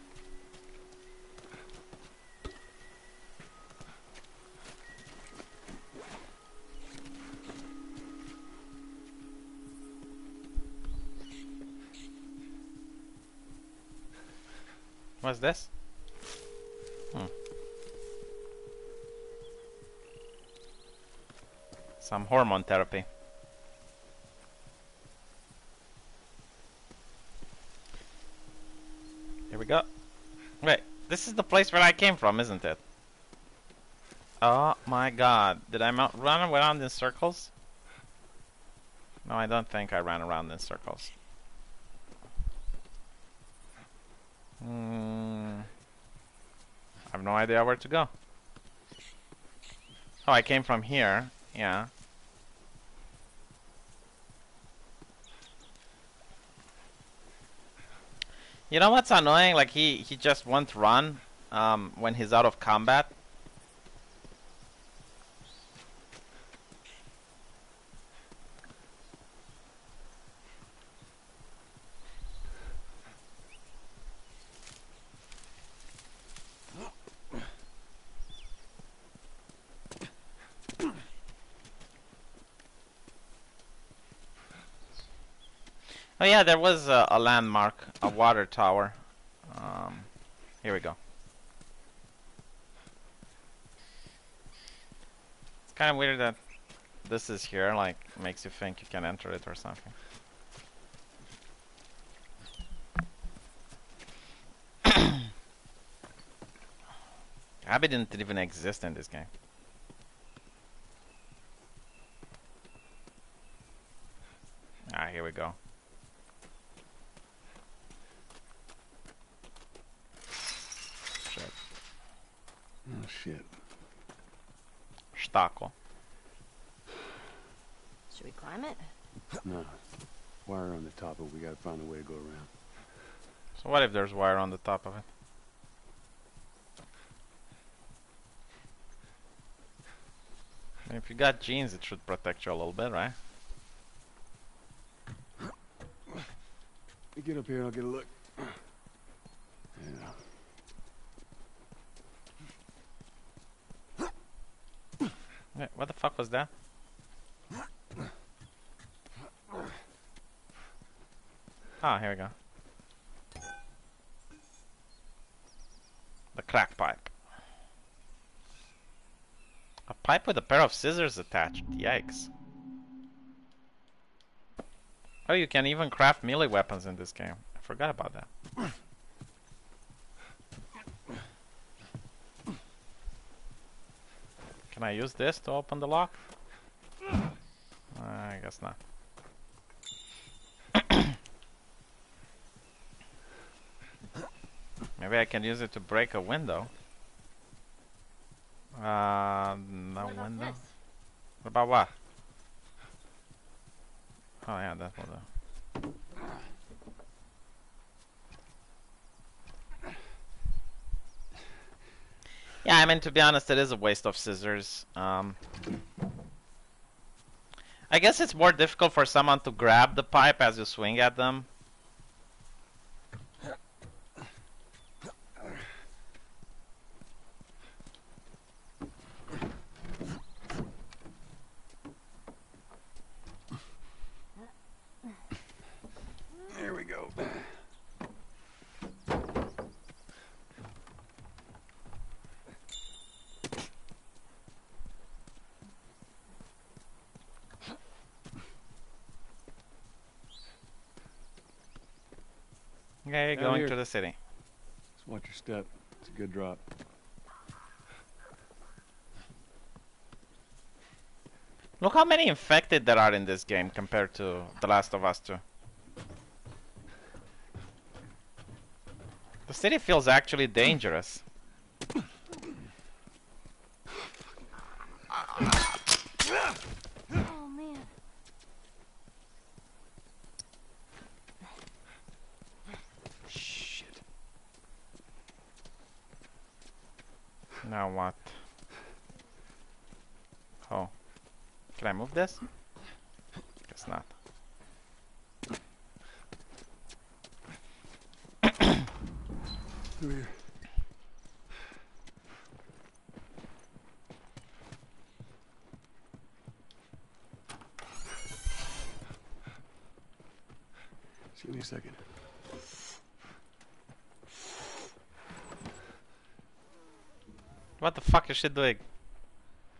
What's this? Hmm. Some hormone therapy. Here we go. Wait, this is the place where I came from, isn't it? Oh my god. Did I run around in circles? No, I don't think I ran around in circles. Hmm. I have no idea where to go. Oh, I came from here. Yeah. You know what's annoying? Like he he just won't run um, when he's out of combat. Yeah, there was a, a landmark, a water tower. Um, here we go. It's kind of weird that this is here, like makes you think you can enter it or something. Abby didn't even exist in this game. Ah, here we go. Shit. Stako. Should we climb it? No. Wire on the top, of it. we gotta find a way to go around. So what if there's wire on the top of it? I mean, if you got jeans, it should protect you a little bit, right? You get up here and I'll get a look. Yeah. Wait, what the fuck was that? Ah, here we go. The crack pipe. A pipe with a pair of scissors attached. Yikes. Oh, you can even craft melee weapons in this game. I forgot about that. Can I use this to open the lock? I guess not. Maybe I can use it to break a window. Uh, no what window. this? What about what? Oh yeah, that will do. I mean to be honest, it is a waste of scissors. Um, I guess it's more difficult for someone to grab the pipe as you swing at them. There we go. Okay, Down going here. to the city. Just watch your step. It's a good drop. Look how many infected there are in this game compared to The Last of Us 2. The city feels actually dangerous. Oh man. Shit. Now what? Oh. Can I move this? Guess not. Through here. Just give me a second. What the fuck is she doing?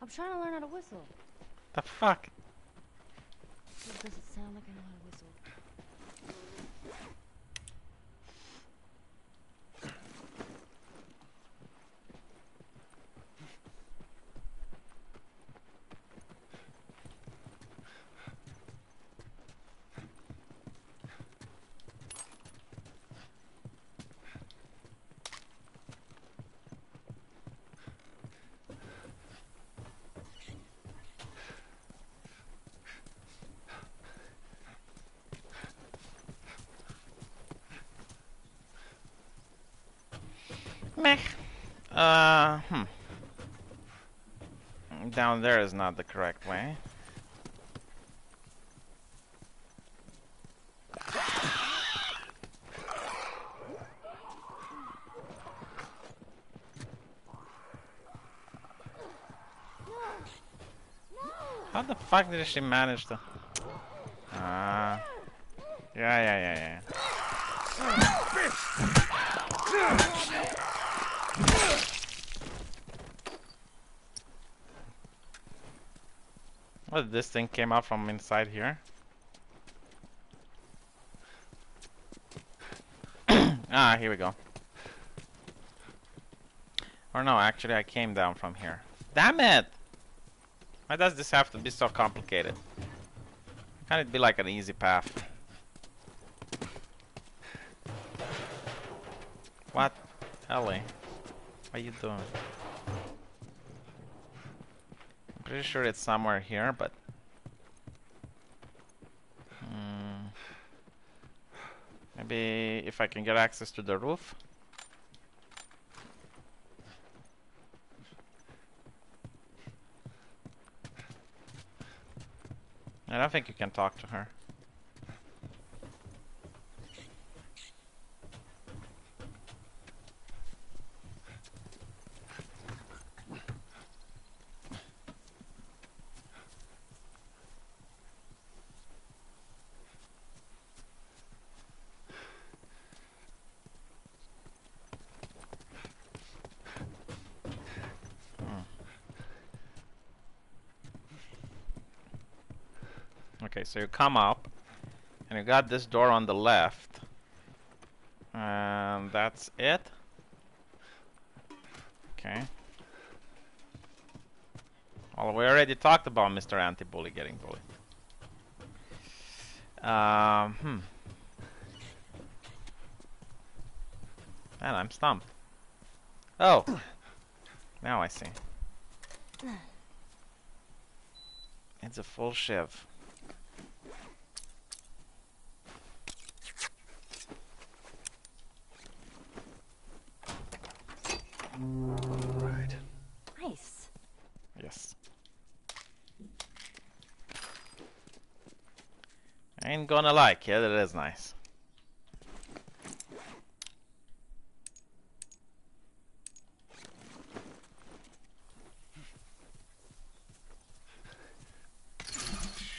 I'm trying to learn how to whistle. The fuck? Doesn't sound like I know how to whistle. Meh. Uh, hmm. There is not the correct way. How the fuck did she manage to? Ah. yeah, yeah, yeah, yeah. What, this thing came out from inside here? ah, here we go. Or no, actually I came down from here. Damn it! Why does this have to be so complicated? Can't it be like an easy path? What? Ellie? What are you doing? Pretty sure it's somewhere here, but... Hmm. Maybe if I can get access to the roof? I don't think you can talk to her. Okay, so you come up, and you got this door on the left, and that's it. Okay. Well, we already talked about Mr. Anti-Bully getting bullied. Um, hmm. And I'm stumped. Oh! Now I see. It's a full shiv. Right. Nice. Yes. I ain't gonna like. Yeah, that is nice.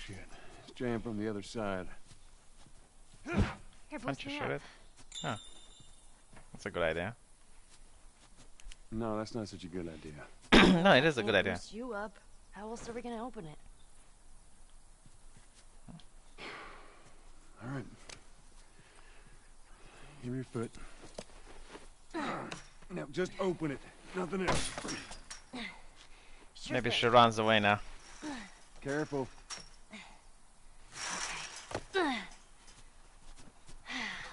Shit. It's jammed from the other side. Here, Can't you me shoot up. it? Huh. That's a good idea. No, that's not such a good idea. no, it is a good idea. boost you up. How else are we gonna open it? All right. Give me your foot. Now, just open it. Nothing else. Maybe she runs away now. Careful.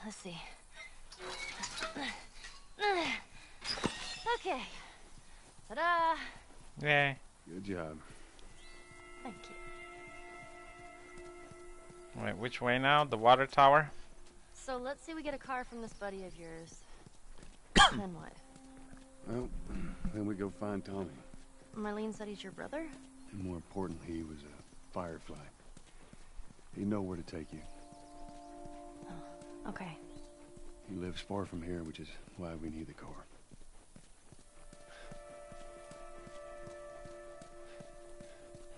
Let's see. Okay. Ta-da! Yay. Good job. Thank you. Wait, which way now? The water tower? So let's say we get a car from this buddy of yours. then what? Well, then we go find Tommy. Marlene said he's your brother? And more importantly, he was a firefly. He'd know where to take you. Oh, Okay. He lives far from here, which is why we need the car.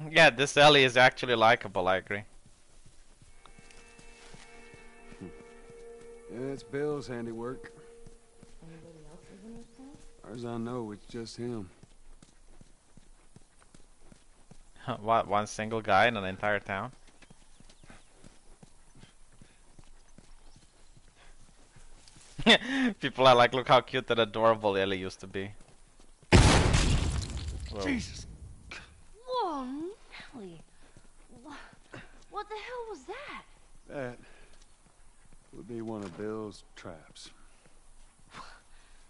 Yeah, this Ellie is actually likable, I agree. Yeah, it's Bill's handiwork. Anybody else live in this town? As I know, it's just him. what, one single guy in an entire town? People are like, look how cute and adorable Ellie used to be. Whoa. Jesus! Whoa, Nelly! What, what the hell was that? That would be one of Bill's traps.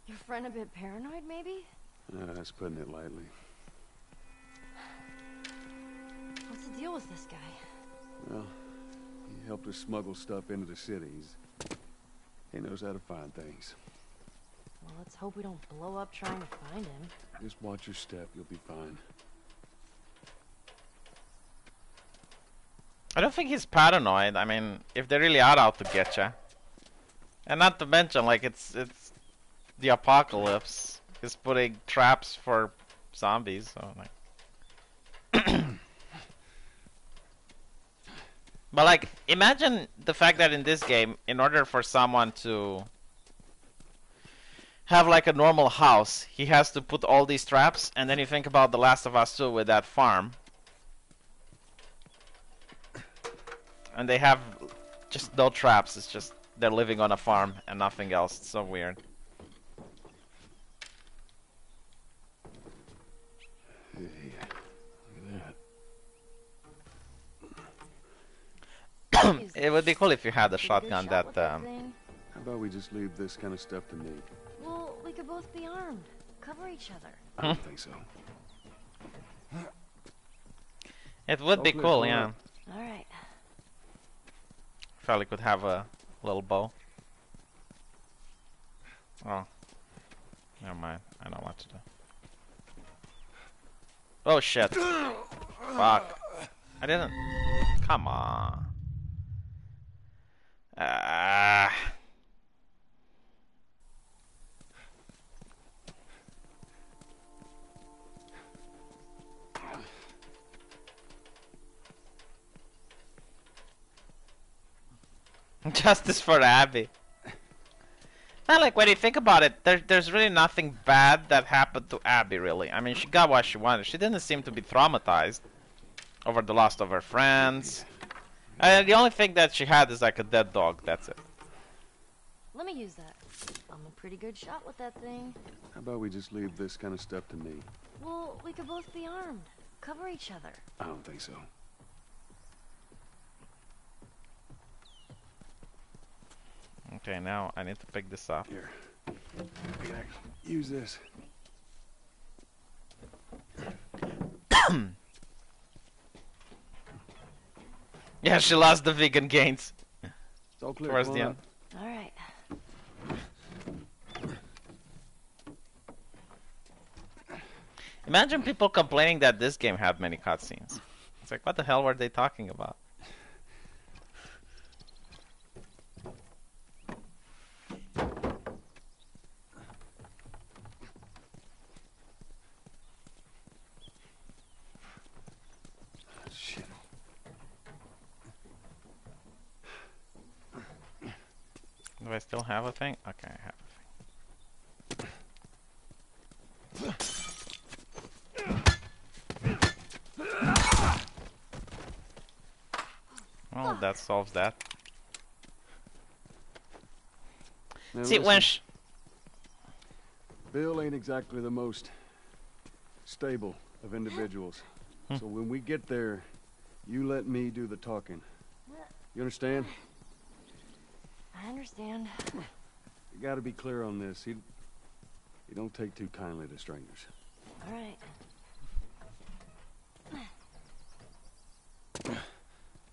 Your friend a bit paranoid, maybe? Uh, that's putting it lightly. What's the deal with this guy? Well, he helped us smuggle stuff into the cities. He knows how to find things. Well, let's hope we don't blow up trying to find him. Just watch your step, you'll be fine. I don't think he's paranoid. I mean, if they really are out to get you, and not to mention, like it's it's the apocalypse. He's putting traps for zombies. So like, but like, imagine the fact that in this game, in order for someone to have like a normal house, he has to put all these traps, and then you think about The Last of Us 2 with that farm. And they have just no traps. It's just they're living on a farm and nothing else. It's so weird. Hey, look at that. Is it would be cool if you had a shotgun shot that um, thing. How about we just leave this kind of stuff to me? Well, we could both be armed. Cover each other. I don't think so. it would be cool, yeah. All right. I could have a little bow. Oh, never mind. I know what to do. Oh shit! Fuck! I didn't. Come on. Ah. Justice for Abby. Not like when you think about it, there, there's really nothing bad that happened to Abby, really. I mean, she got what she wanted. She didn't seem to be traumatized over the loss of her friends. Uh, the only thing that she had is like a dead dog. That's it. Let me use that. I'm a pretty good shot with that thing. How about we just leave this kind of stuff to me? Well, we could both be armed. Cover each other. I don't think so. Okay, now I need to pick this up. Here. I can use this. yeah, she lost the vegan gains. It's all clear. Towards the end. All right. Imagine people complaining that this game had many cutscenes. It's like, what the hell were they talking about? Do I still have a thing? Okay, I have a thing. Well, that solves that. Now See, listen, when Bill ain't exactly the most stable of individuals. Hmm. so when we get there, you let me do the talking. You understand? I understand. You gotta be clear on this. He, he don't take too kindly to strangers. All right.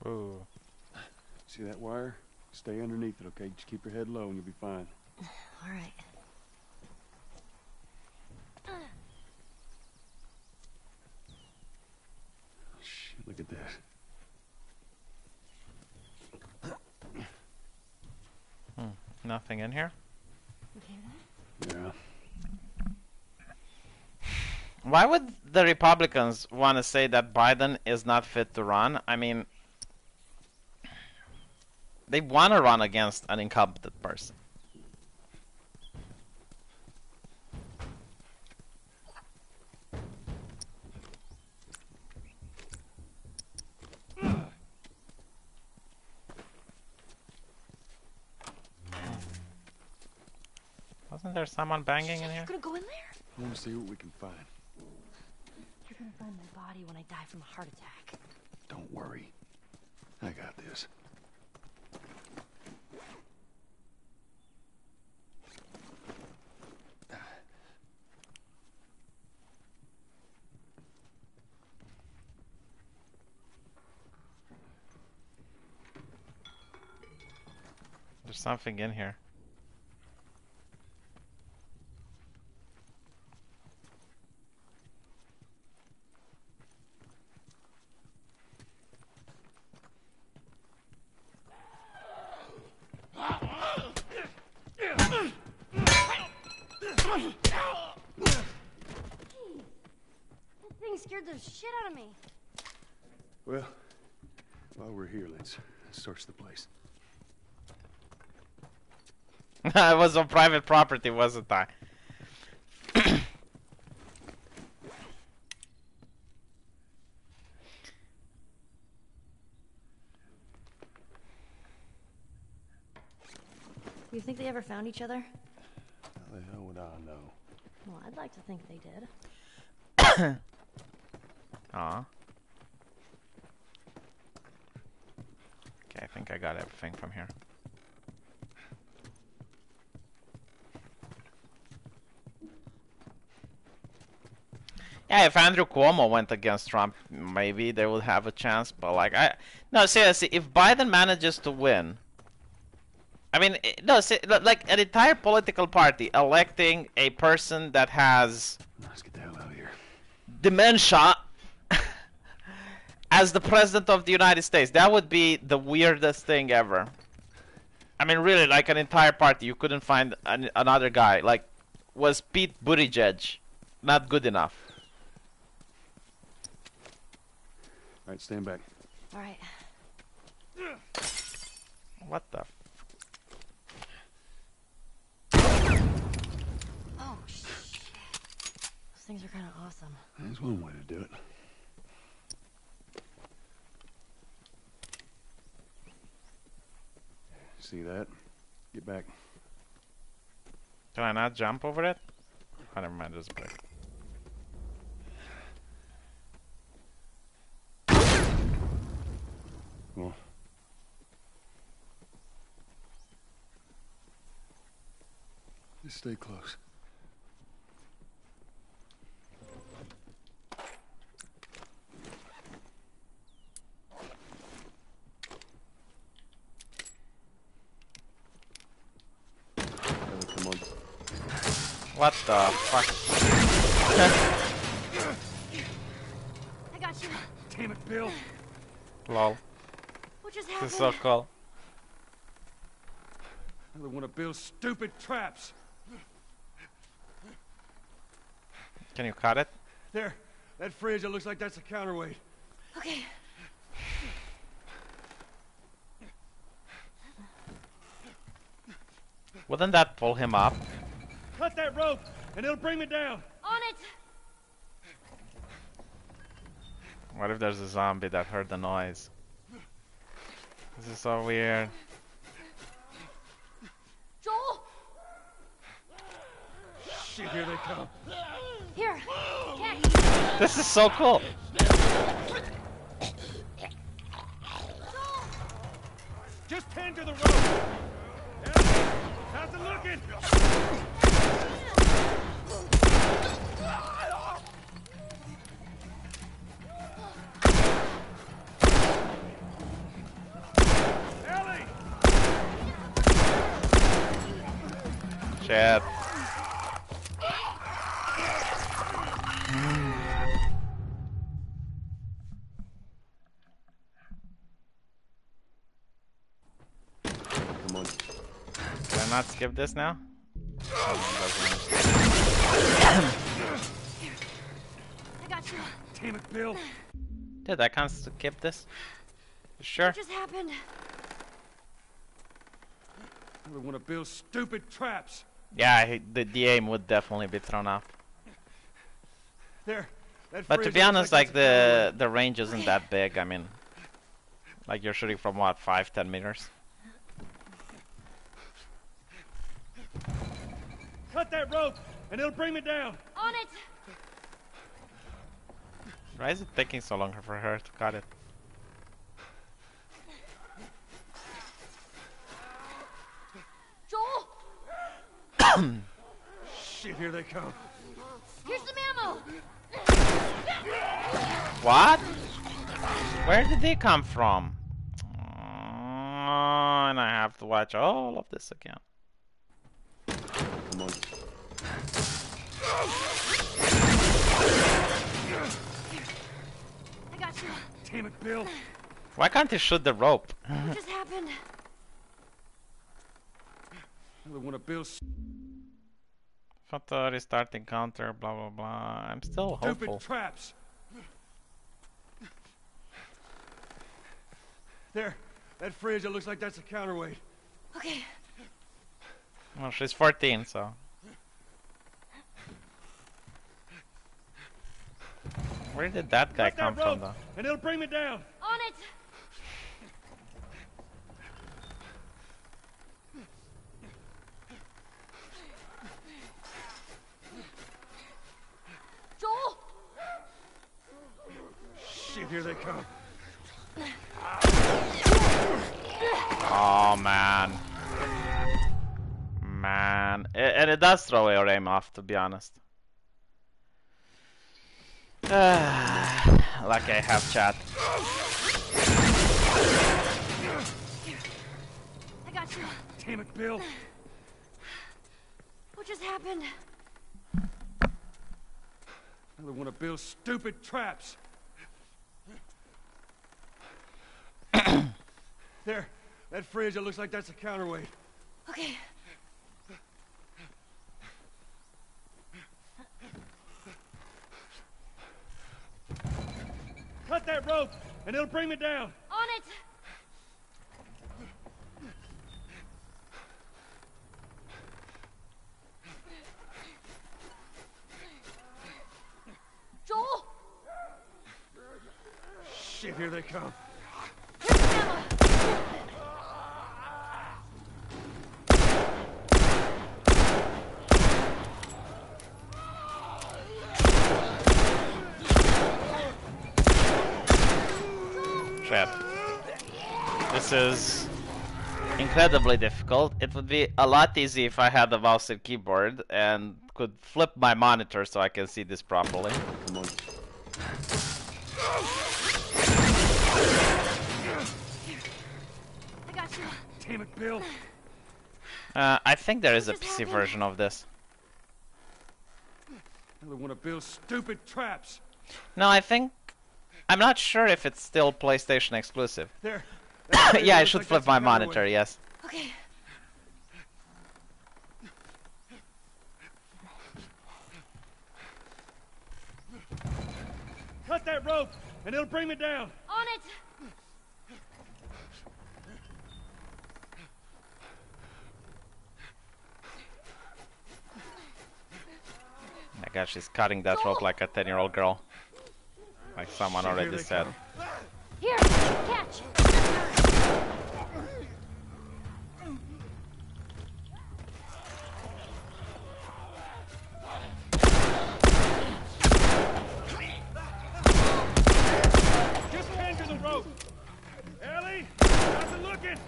Ooh. See that wire? Stay underneath it, okay? Just keep your head low and you'll be fine. All right. Shit, look at this. Nothing in here? Yeah. Why would the Republicans want to say that Biden is not fit to run? I mean, they want to run against an incompetent person. Wasn't there someone banging in here? You're gonna go in there? I want to see what we can find. You're gonna find my body when I die from a heart attack. Don't worry. I got this. There's something in here. That thing scared the shit out of me. Well, while we're here, let's search the place. I was on private property, wasn't I? You think they ever found each other? How the hell would I know? Well, I'd like to think they did. Aw. Okay, I think I got everything from here. Yeah, if Andrew Cuomo went against Trump, maybe they would have a chance. But like, I no seriously, if Biden manages to win, I mean, eh, no, se- like an entire political party electing a person that has Let's get the hell out of here. dementia as the president of the United States. That would be the weirdest thing ever. I mean, really, like an entire party, you couldn't find an, another guy. Like, was Pete Buttigieg not good enough? All right, stand back. All right. What the? F- Oh, shit. Those things are kind of awesome. There's one way to do it. See that? Get back. Can I not jump over it? Oh, never mind, there's a brick. more. Just stay close. What the fuck? I got you. Damn it, Bill. Lol. What just This happened? is so cool. Another one of Bill's stupid traps. Can you cut it? There, that fridge, it looks like that's a counterweight. Okay. Wouldn't that pull him up? Cut that rope, and it'll bring me down. On it. What if there's a zombie that heard the noise? This is so weird. Joel. Shit, here they come. Here. Catch. This is so cool. Just tend to the rope. Yeah. How's it looking? Shit. Come on. Can I not skip this now? I got you. Damn it, Bill. Dude, I can't skip this. You Sure. What just happened? Another one of Bill's stupid traps. Yeah, the, the aim would definitely be thrown off. There. That But to be honest, like like that's a counterweight. the the range isn't that big. I mean, like you're shooting from what, five, ten meters? Cut that rope, and it'll bring me down. On it. Why is it taking so long for her to cut it? Joel. Shit, here they come. Here's some ammo. What? Where did they come from? Oh, and I have to watch all of this again. Come on. I got you. Damn it, Bill. Why can't he shoot the rope? What just happened? Another one of Bill's Photo restart encounter, blah blah blah. I'm still stupid hopeful. traps. There. That fridge, it looks like that's a counterweight. Okay. Well, she's 14, so. Where did that guy Cut come that from, though? and it'll bring me down. On it. Joel. Shit, here they come. Oh man, man, and it does throw your aim off, to be honest. Ah, Lucky I have chat. I got you. Damn it, Bill. What just happened? Another one of Bill's stupid traps. There. That fridge, it looks like that's a counterweight. Okay. Cut that rope, and it'll bring me down. On it. Joel. Shit, here they come. Shit. This is incredibly difficult. It would be a lot easier if I had the mouse and keyboard and could flip my monitor so I can see this properly. Come on. I got you. Damn it, Bill. Uh, I think there is a PC version of this. They want to build stupid traps. No, I think I'm not sure if it's still PlayStation exclusive. There. yeah, I should flip my monitor. Yes. Okay. Cut that rope, and it'll bring me down. On it! Oh my gosh, she's cutting that rope like a 10 year old girl. Like someone Shit, here already said. come. Here, catch! Just hang to the rope. Ellie, how's it looking?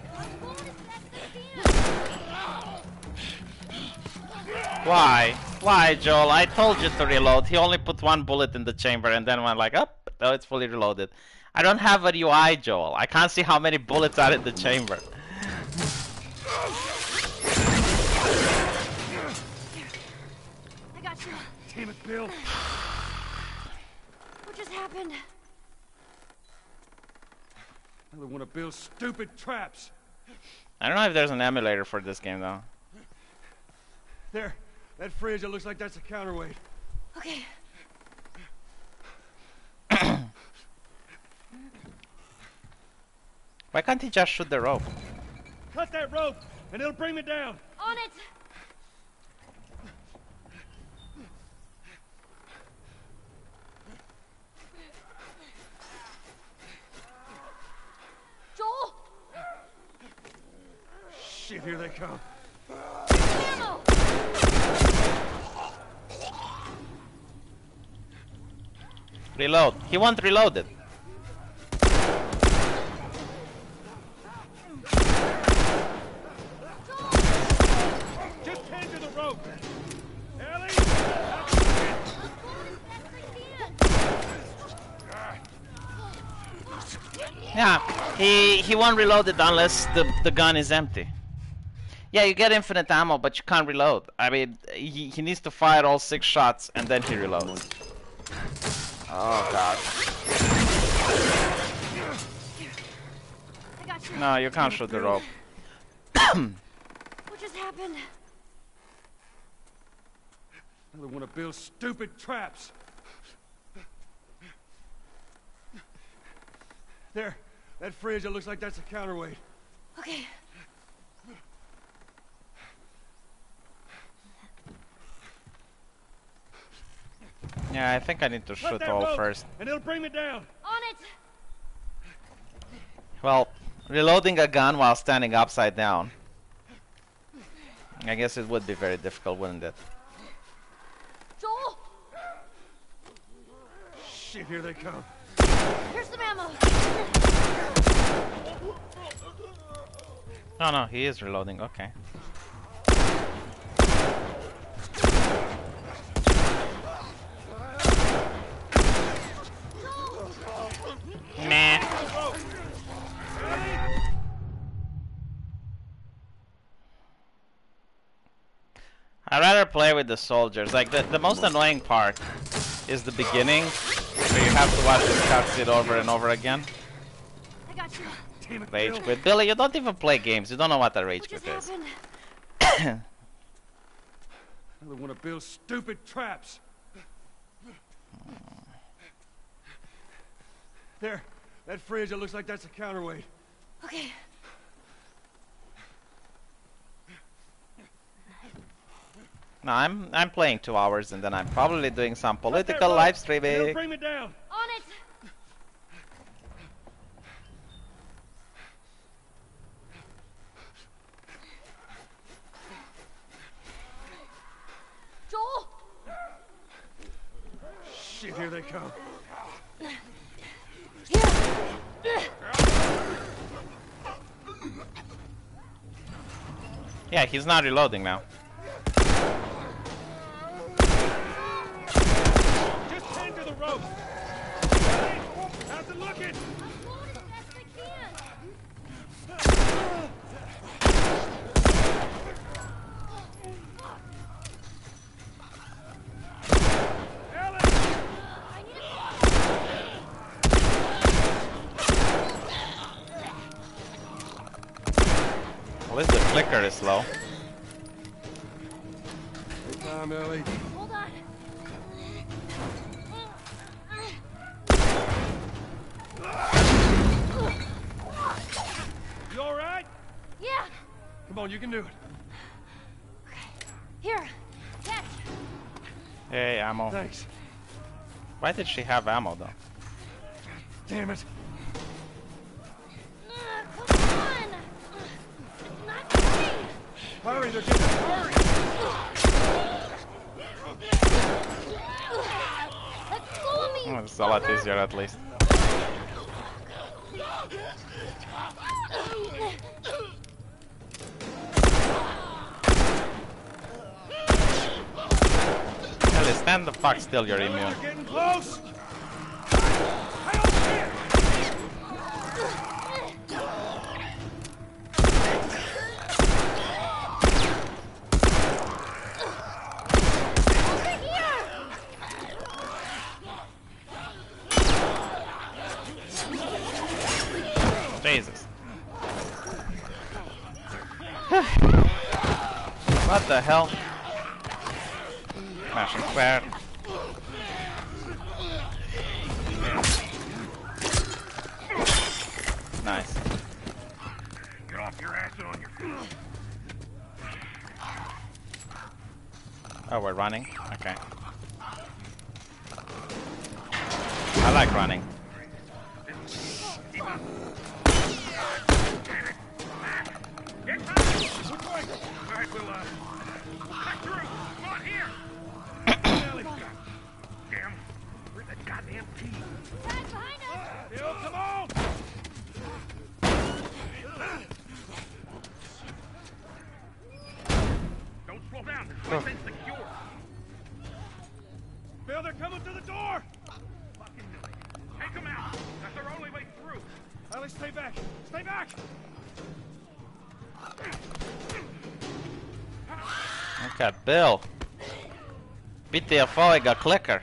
Why? Why, Joel? I told you to reload. He only put one bullet in the chamber and then went like, up, oh, it's fully reloaded. I don't have a UI, Joel. I can't see how many bullets are in the chamber. I got you. Damn it, Bill. What just happened? They want to build stupid traps. I don't know if there's an emulator for this game though. There. That fridge, it looks like that's a counterweight. Okay. Why can't he just shoot the rope? Cut that rope, and it'll bring me down. On it! Joel! Shit, here they come. Ammo! Reload. He won't reload it. Yeah, he he won't reload it unless the the gun is empty. Yeah, you get infinite ammo, but you can't reload. I mean, he, he needs to fire all six shots and then he reloads. Oh god. You. No, you can't shoot the rope. What just happened? They want to build stupid traps. There. That fridge, it looks like that's a counterweight. Okay. Yeah, I think I need to shoot that all rope, first. and it'll bring me down. On it! Well, reloading a gun while standing upside down. I guess it would be very difficult, wouldn't it? Joel! Shit, here they come. Here's some ammo! No, no, he is reloading. Okay. Meh. I'd rather play with the soldiers. Like, the, the most annoying part is the beginning, where you have to watch this cutscene over and over again. I got you. Rage Bill. quit. Billy, you don't even play games. You don't know what a rage What just quit is. happened? They want to build stupid traps. There. That fridge, it looks like that's a counterweight. Okay. No, I'm I'm playing two hours and then I'm probably doing some political rope, live and It'll streaming. bring me down. On it! Joel! Shit, here they come. Yeah, he's not reloading now. Low. Take time, Ellie. Hold on. You all right? Yeah. Come on, you can do it. Okay. Here. Catch. Hey, ammo. Thanks. Why did she have ammo though? Damn it. Uh, come on. It's not free. Hurry, they're getting me. Oh, it's a lot easier at least. Ellie, stand the fuck still, you're immune. Getting close. The hell? Smashing square. Nice. Get off your ass and on your feet. Oh, we're running? Okay. I like running. I got clicker.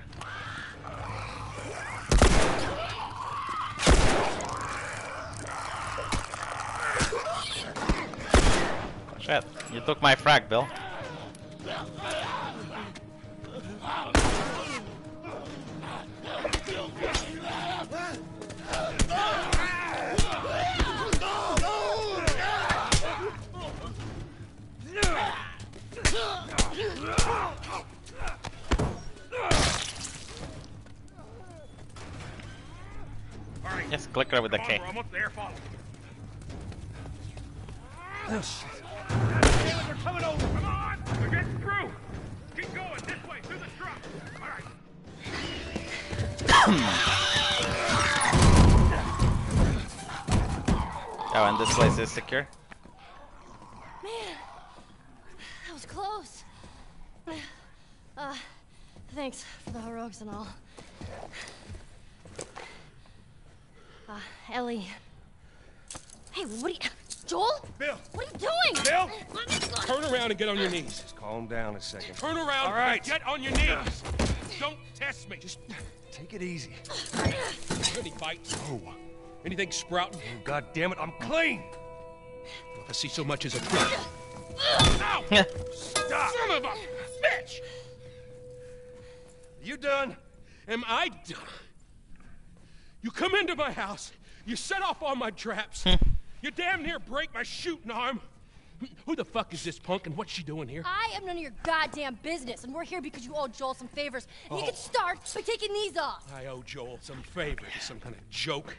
Shit, you took my frag, Bill. Right. Yes, clicker with the Come K. we're almost there. Follow. Oh, shit. They're coming over. Come on. We're getting through. Keep going. This way, through the truck. All right. Oh, and this place is secure. Man, that was close. Uh, thanks for the heroics and all. Ellie. Hey, what are you... Joel? Bill. What are you doing? Bill. Let me go. Turn around and get on your knees. Just calm down a second. Turn around All right. and get on your knees. Don't test me. Just Take it easy. any bites. Oh. Anything sprouting? Oh, God damn it, I'm clean. If I see so much as a prick. Ow! Stop. Son of a bitch! You done? Am I done? You come into my house, you set off all my traps, hmm. you damn near break my shooting arm. Who the fuck is this punk and what's she doing here? I am none of your goddamn business, and we're here because you owe Joel some favors. And You Oh. can start by taking these off. I owe Joel some favor, some kind of joke.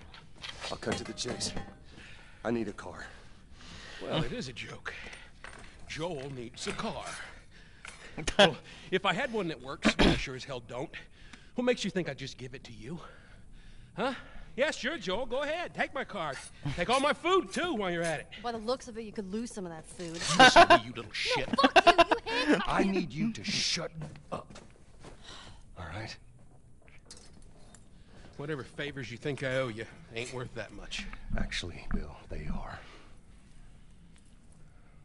I'll cut to the chase. I need a car. Well, it is a joke. Joel needs a car. well, if I had one that works, which I sure as hell don't, what makes you think I'd just give it to you? Huh? Yeah, sure, Joel. Go ahead. Take my car. Take all my food, too, while you're at it. By the looks of it, you could lose some of that food. Listen to me, you little shit. Fuck you, you handcuffed I need you to shut up. All right? Whatever favors you think I owe you ain't worth that much. Actually, Bill, they are.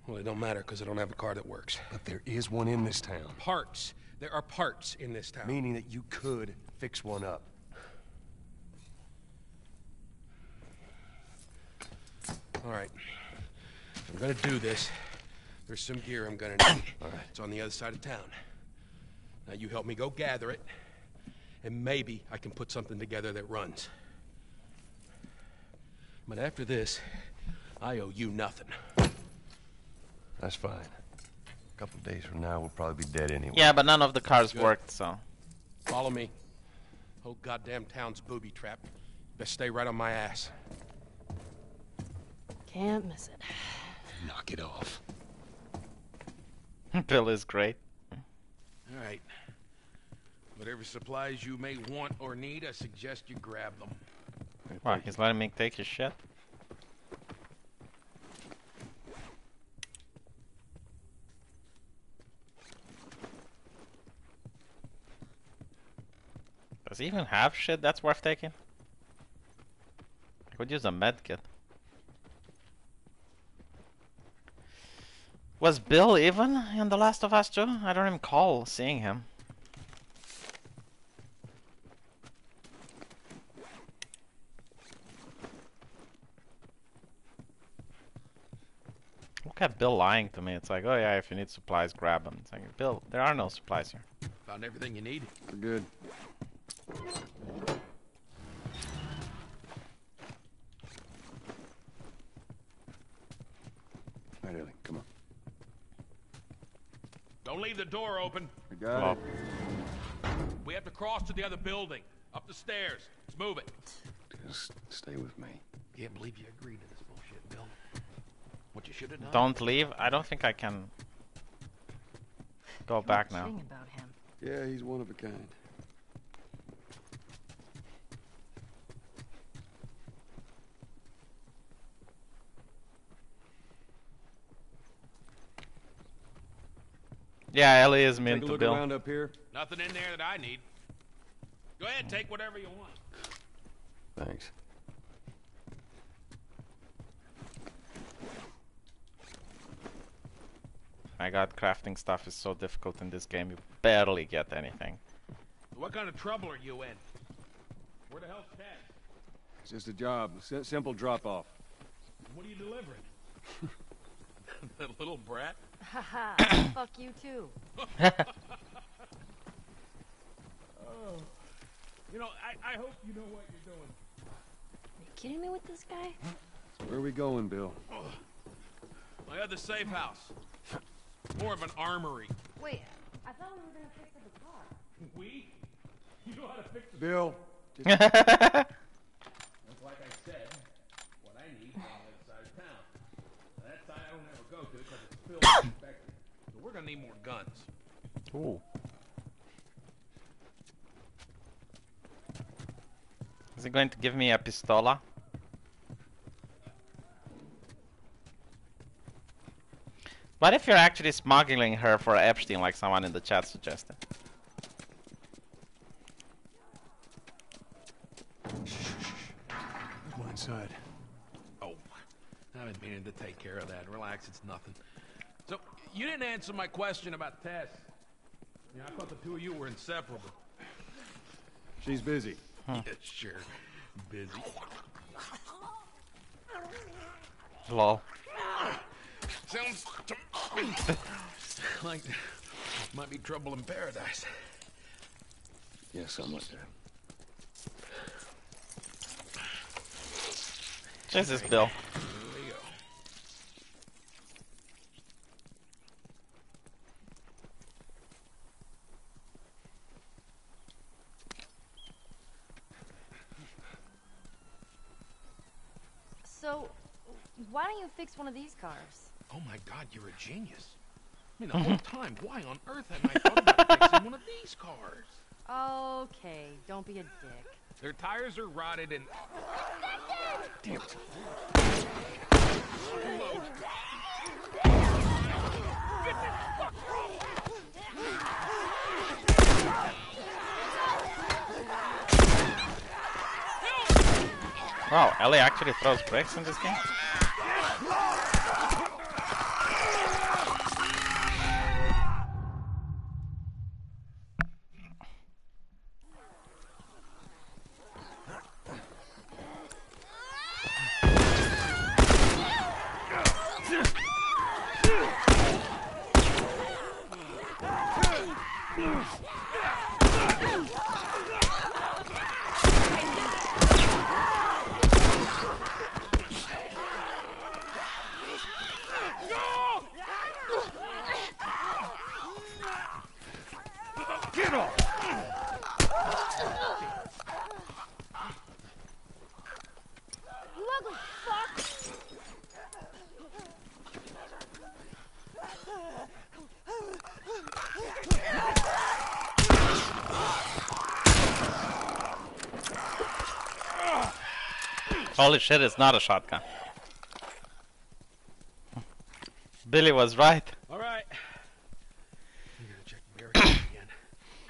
Well, it don't matter because I don't have a car that works. But there is one in this town, Parts. There are parts in this town. meaning that you could fix one up. All right. I'm gonna do this. There's some gear I'm gonna need. All right. It's on the other side of town. Now you help me go gather it, and maybe I can put something together that runs. But after this, I owe you nothing. That's fine. A couple days from now, we'll probably be dead anyway. Yeah, but none of the cars Good. worked, so. Follow me. Whole goddamn town's booby trapped. Best stay right on my ass. Can't miss it. Knock it off. Bill is great. All right. Whatever supplies you may want or need, I suggest you grab them. Wow, he's letting me take his shit. Does he even have shit that's worth taking? I could use a med kit. Was Bill even in The Last of Us 2? I don't even recall seeing him. Look at Bill lying to me. It's like, oh yeah, if you need supplies, grab them. It's like, Bill, there are no supplies here. Found everything you need? We're good. All right, Ellie, come on. Don't leave the door open. We got Well, it. We have to cross to the other building. Up the stairs. Let's move it. Just stay with me. Can't believe you agreed to this bullshit, Bill. What you should have done. don't leave. I don't think I can go back now. Thing about him. Yeah, he's one of a kind. Yeah, Ellie is mean Take a to look Bill. around up here. Nothing in there that I need. Go ahead, take whatever you want. Thanks. My god, crafting stuff is so difficult in this game. You barely get anything. What kind of trouble are you in? Where the hell's Ted? It's just a job. S- simple drop-off. What are you delivering? that little brat? Haha, fuck you too. oh. You know, I, I hope you know what you're doing. Are you kidding me with this guy? Where are we going, Bill? Oh, my other safe house. More of an armory. Wait, I thought we were gonna fix up the car. We? You know how to fix it. Bill. just- That's like I said, what I need is on the other side of town. Now, that side I don't ever go to because it's filled with infected. So we're gonna need more guns. Ooh. Is he going to give me a pistola? What if you're actually smuggling her for Epstein like someone in the chat suggested? Go inside. Oh, I've been meaning to take care of that. Relax, it's nothing. So, you didn't answer my question about Tess. Yeah, I thought the two of you were inseparable. She's busy. Yeah, sure. Busy. Hello. Sounds to me like might be trouble in paradise. Yeah, something like that. Jesus, Bill. Here we go. So, why don't you fix one of these cars? Oh my god, you're a genius. I mean, the whole time, why on earth hadn't I thought about fixing one of these cars? Okay, don't be a dick. Their tires are rotted and... Damn it. Load. Wow, Ellie actually throws bricks in this game? Get off! You ugly fuck! Holy shit, it's not a shotgun. Billy was right. All right. You gotta check Barry again.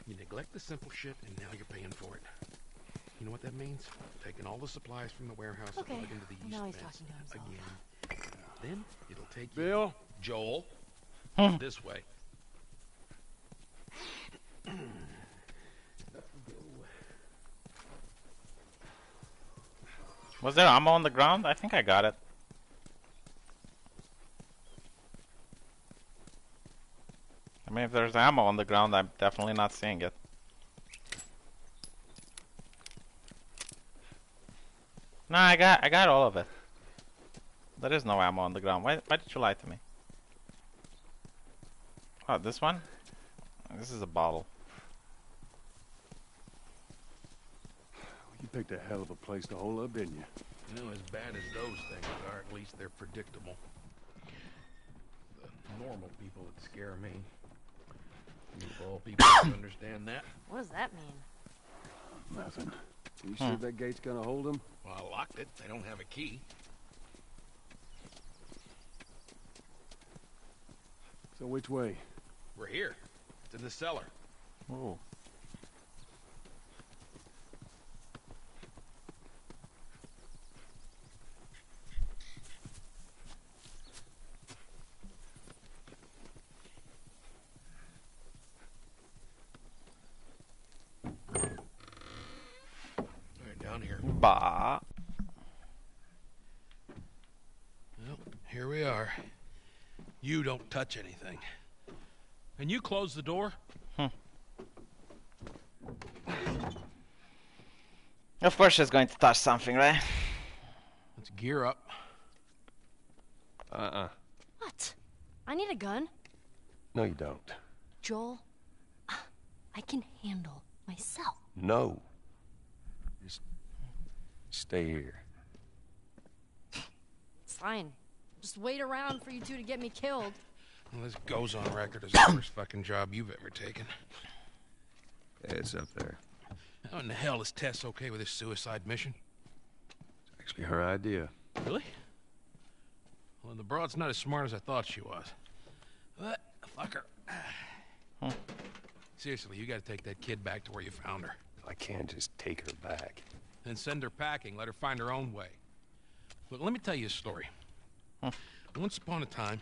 You neglect the simple shit, and now you're paying for it. You know what that means? Taking all the supplies from the warehouse Okay, and plug into the east now he's fence talking to himself. again. Then it'll take you, Bill? Joel, Hmm. this way. Was there ammo on the ground? I think I got it. I mean, if there's ammo on the ground, I'm definitely not seeing it. No, I got, I got all of it. There is no ammo on the ground. Why, why did you lie to me? Oh, this one? This is a bottle. You picked a hell of a place to hole up, didn't you? You know, as bad as those things are, at least they're predictable. The normal people that scare me. You all people understand that. What does that mean? Nothing. You hmm. sure that gate's gonna hold them? Well, I locked it. They don't have a key. So which way? We're here. It's in the cellar. Ooh. All right, down here. Bah. Well, here we are. You don't touch anything. And you close the door? Hmm. Of course she's going to touch something, right? Let's gear up. Uh-uh. What? I need a gun. No, you don't. Joel, I can handle myself. No. Just stay here. It's Fine. Just wait around for you two to get me killed. Well, this goes on record as the worst fucking job you've ever taken. Hey, It's up there. How in the hell is Tess okay with this suicide mission? It's actually, her idea. Really? Well, the broad's not as smart as I thought she was. But, fuck her. Seriously, you gotta take that kid back to where you found her. I can't just take her back. Then send her packing, let her find her own way. Look, let me tell you a story. Once upon a time,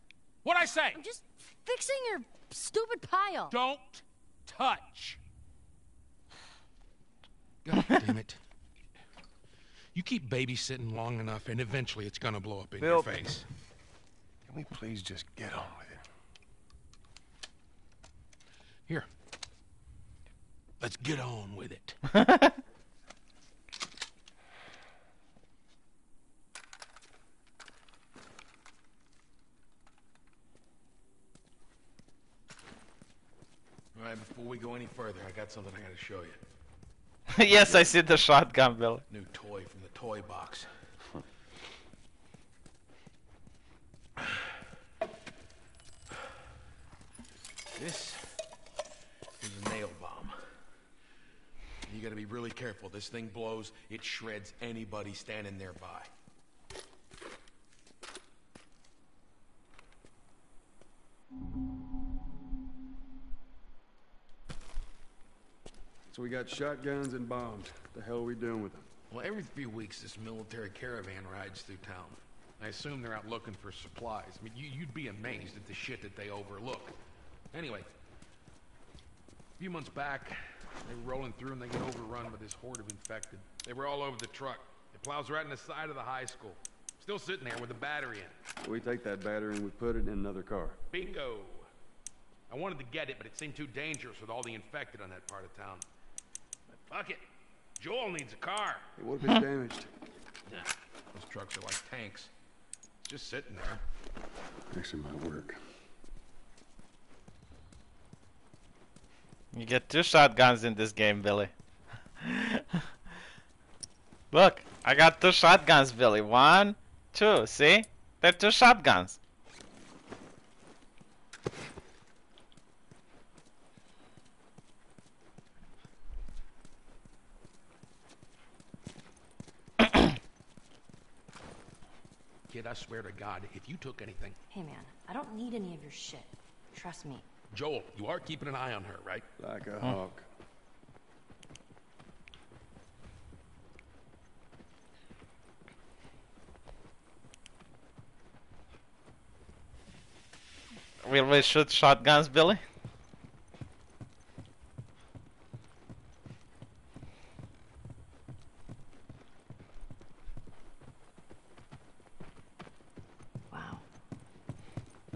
What I say? I'm just fixing your stupid pile. Don't touch. God damn it. You keep babysitting long enough, and eventually it's gonna blow up in your face. Can we please just get on with it? Here. Let's get on with it. All right, before we go any further, I got something I gotta show you. yes, I see the shotgun, Bill. New toy from the toy box. This is a nail bomb. You gotta be really careful. This thing blows, it shreds anybody standing nearby. So we got shotguns and bombs. The hell are we doing with them? Well, every few weeks this military caravan rides through town. I assume they're out looking for supplies. I mean, you, you'd be amazed at the shit that they overlook. Anyway, a few months back, they were rolling through and they get overrun by this horde of infected. They were all over the truck. It plows right in the side of the high school. Still sitting there with a battery in it. We take that battery and we put it in another car. Bingo! I wanted to get it, but it seemed too dangerous with all the infected on that part of town. But fuck it. Joel needs a car. Hey, what if it's damaged? Yeah, those trucks are like tanks. Just sitting there. Actually, might work. You get two shotguns in this game, Billy. Look, I got two shotguns, Billy. One, two. See? They're two shotguns. Kid, I swear to God, if you took anything... Hey, man, I don't need any of your shit. Trust me. Joel, you are keeping an eye on her, right? Like a hawk. Will we shoot shotguns, Billy? Wow.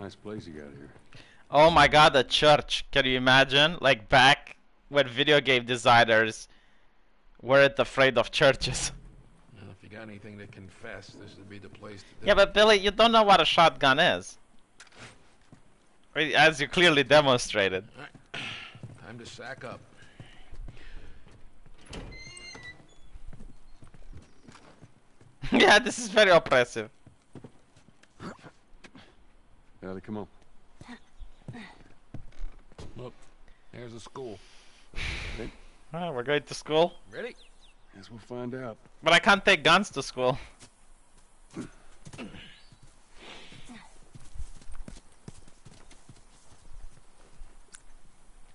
Nice place you got here. Oh my god, the church. Can you imagine? Like back when video game designers weren't afraid of churches. Well, if you got anything to confess, this would be the place to do Yeah, but Billy, you don't know what a shotgun is. As you clearly demonstrated. Time to sack up. yeah, this is very oppressive. Ellie, come on. Look, there's a school. Ah, we're going to school. Ready? Guess we'll find out. But I can't take guns to school.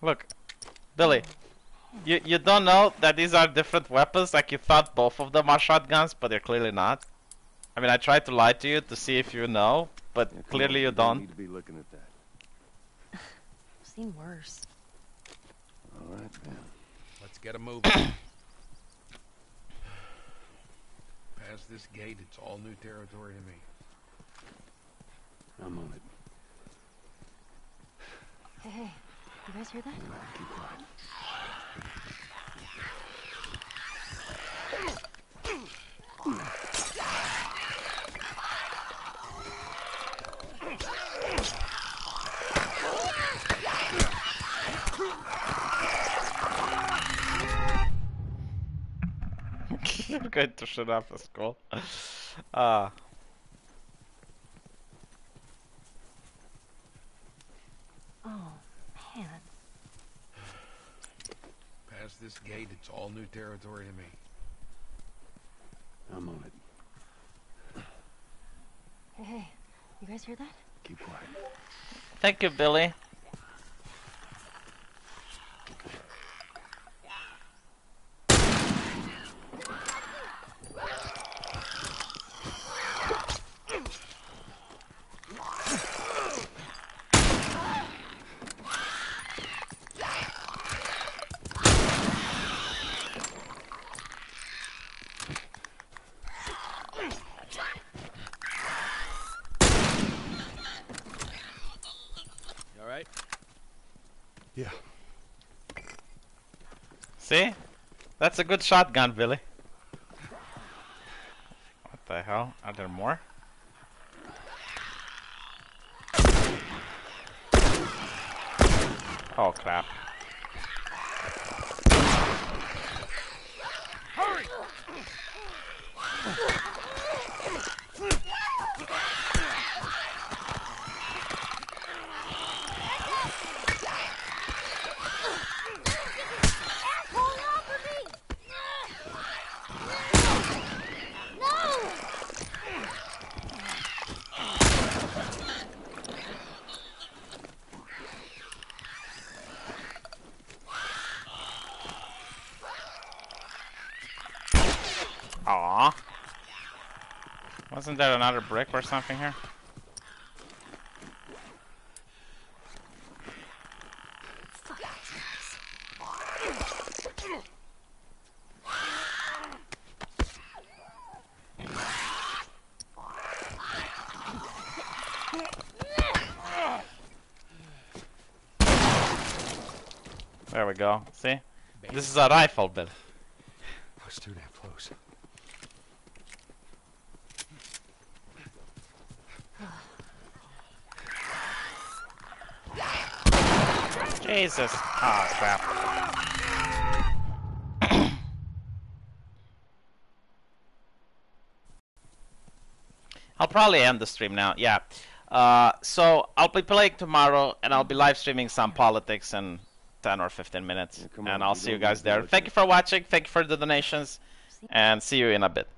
Look, Billy, you you don't know that these are different weapons. Like you thought both of them are shotguns, but they're clearly not. I mean, I tried to lie to you to see if you know, but Yeah, come clearly on, you don't. need to be looking at that. I've seen worse. All right, then. Let's get a moving. Past this gate, it's all new territory to me. I'm on it. Hey, hey, you guys hear that? Keep quiet. You're going to shut up the school. Ah. Oh, man. Past this gate, it's all new territory to me. I'm on it. Hey, hey, you guys hear that? Keep quiet. Thank you, Billy. A good shotgun, Billy. Wasn't there another brick or something here? There we go. See? This is a rifle bit. I was too damn close. Jesus. Ah, crap. I'll probably end the stream now. Yeah. Uh, so I'll be playing tomorrow, and I'll be live streaming some politics in 10 or 15 minutes, come and on, I'll see you guys there. Thank you for watching. Thank you for the donations, and see you in a bit.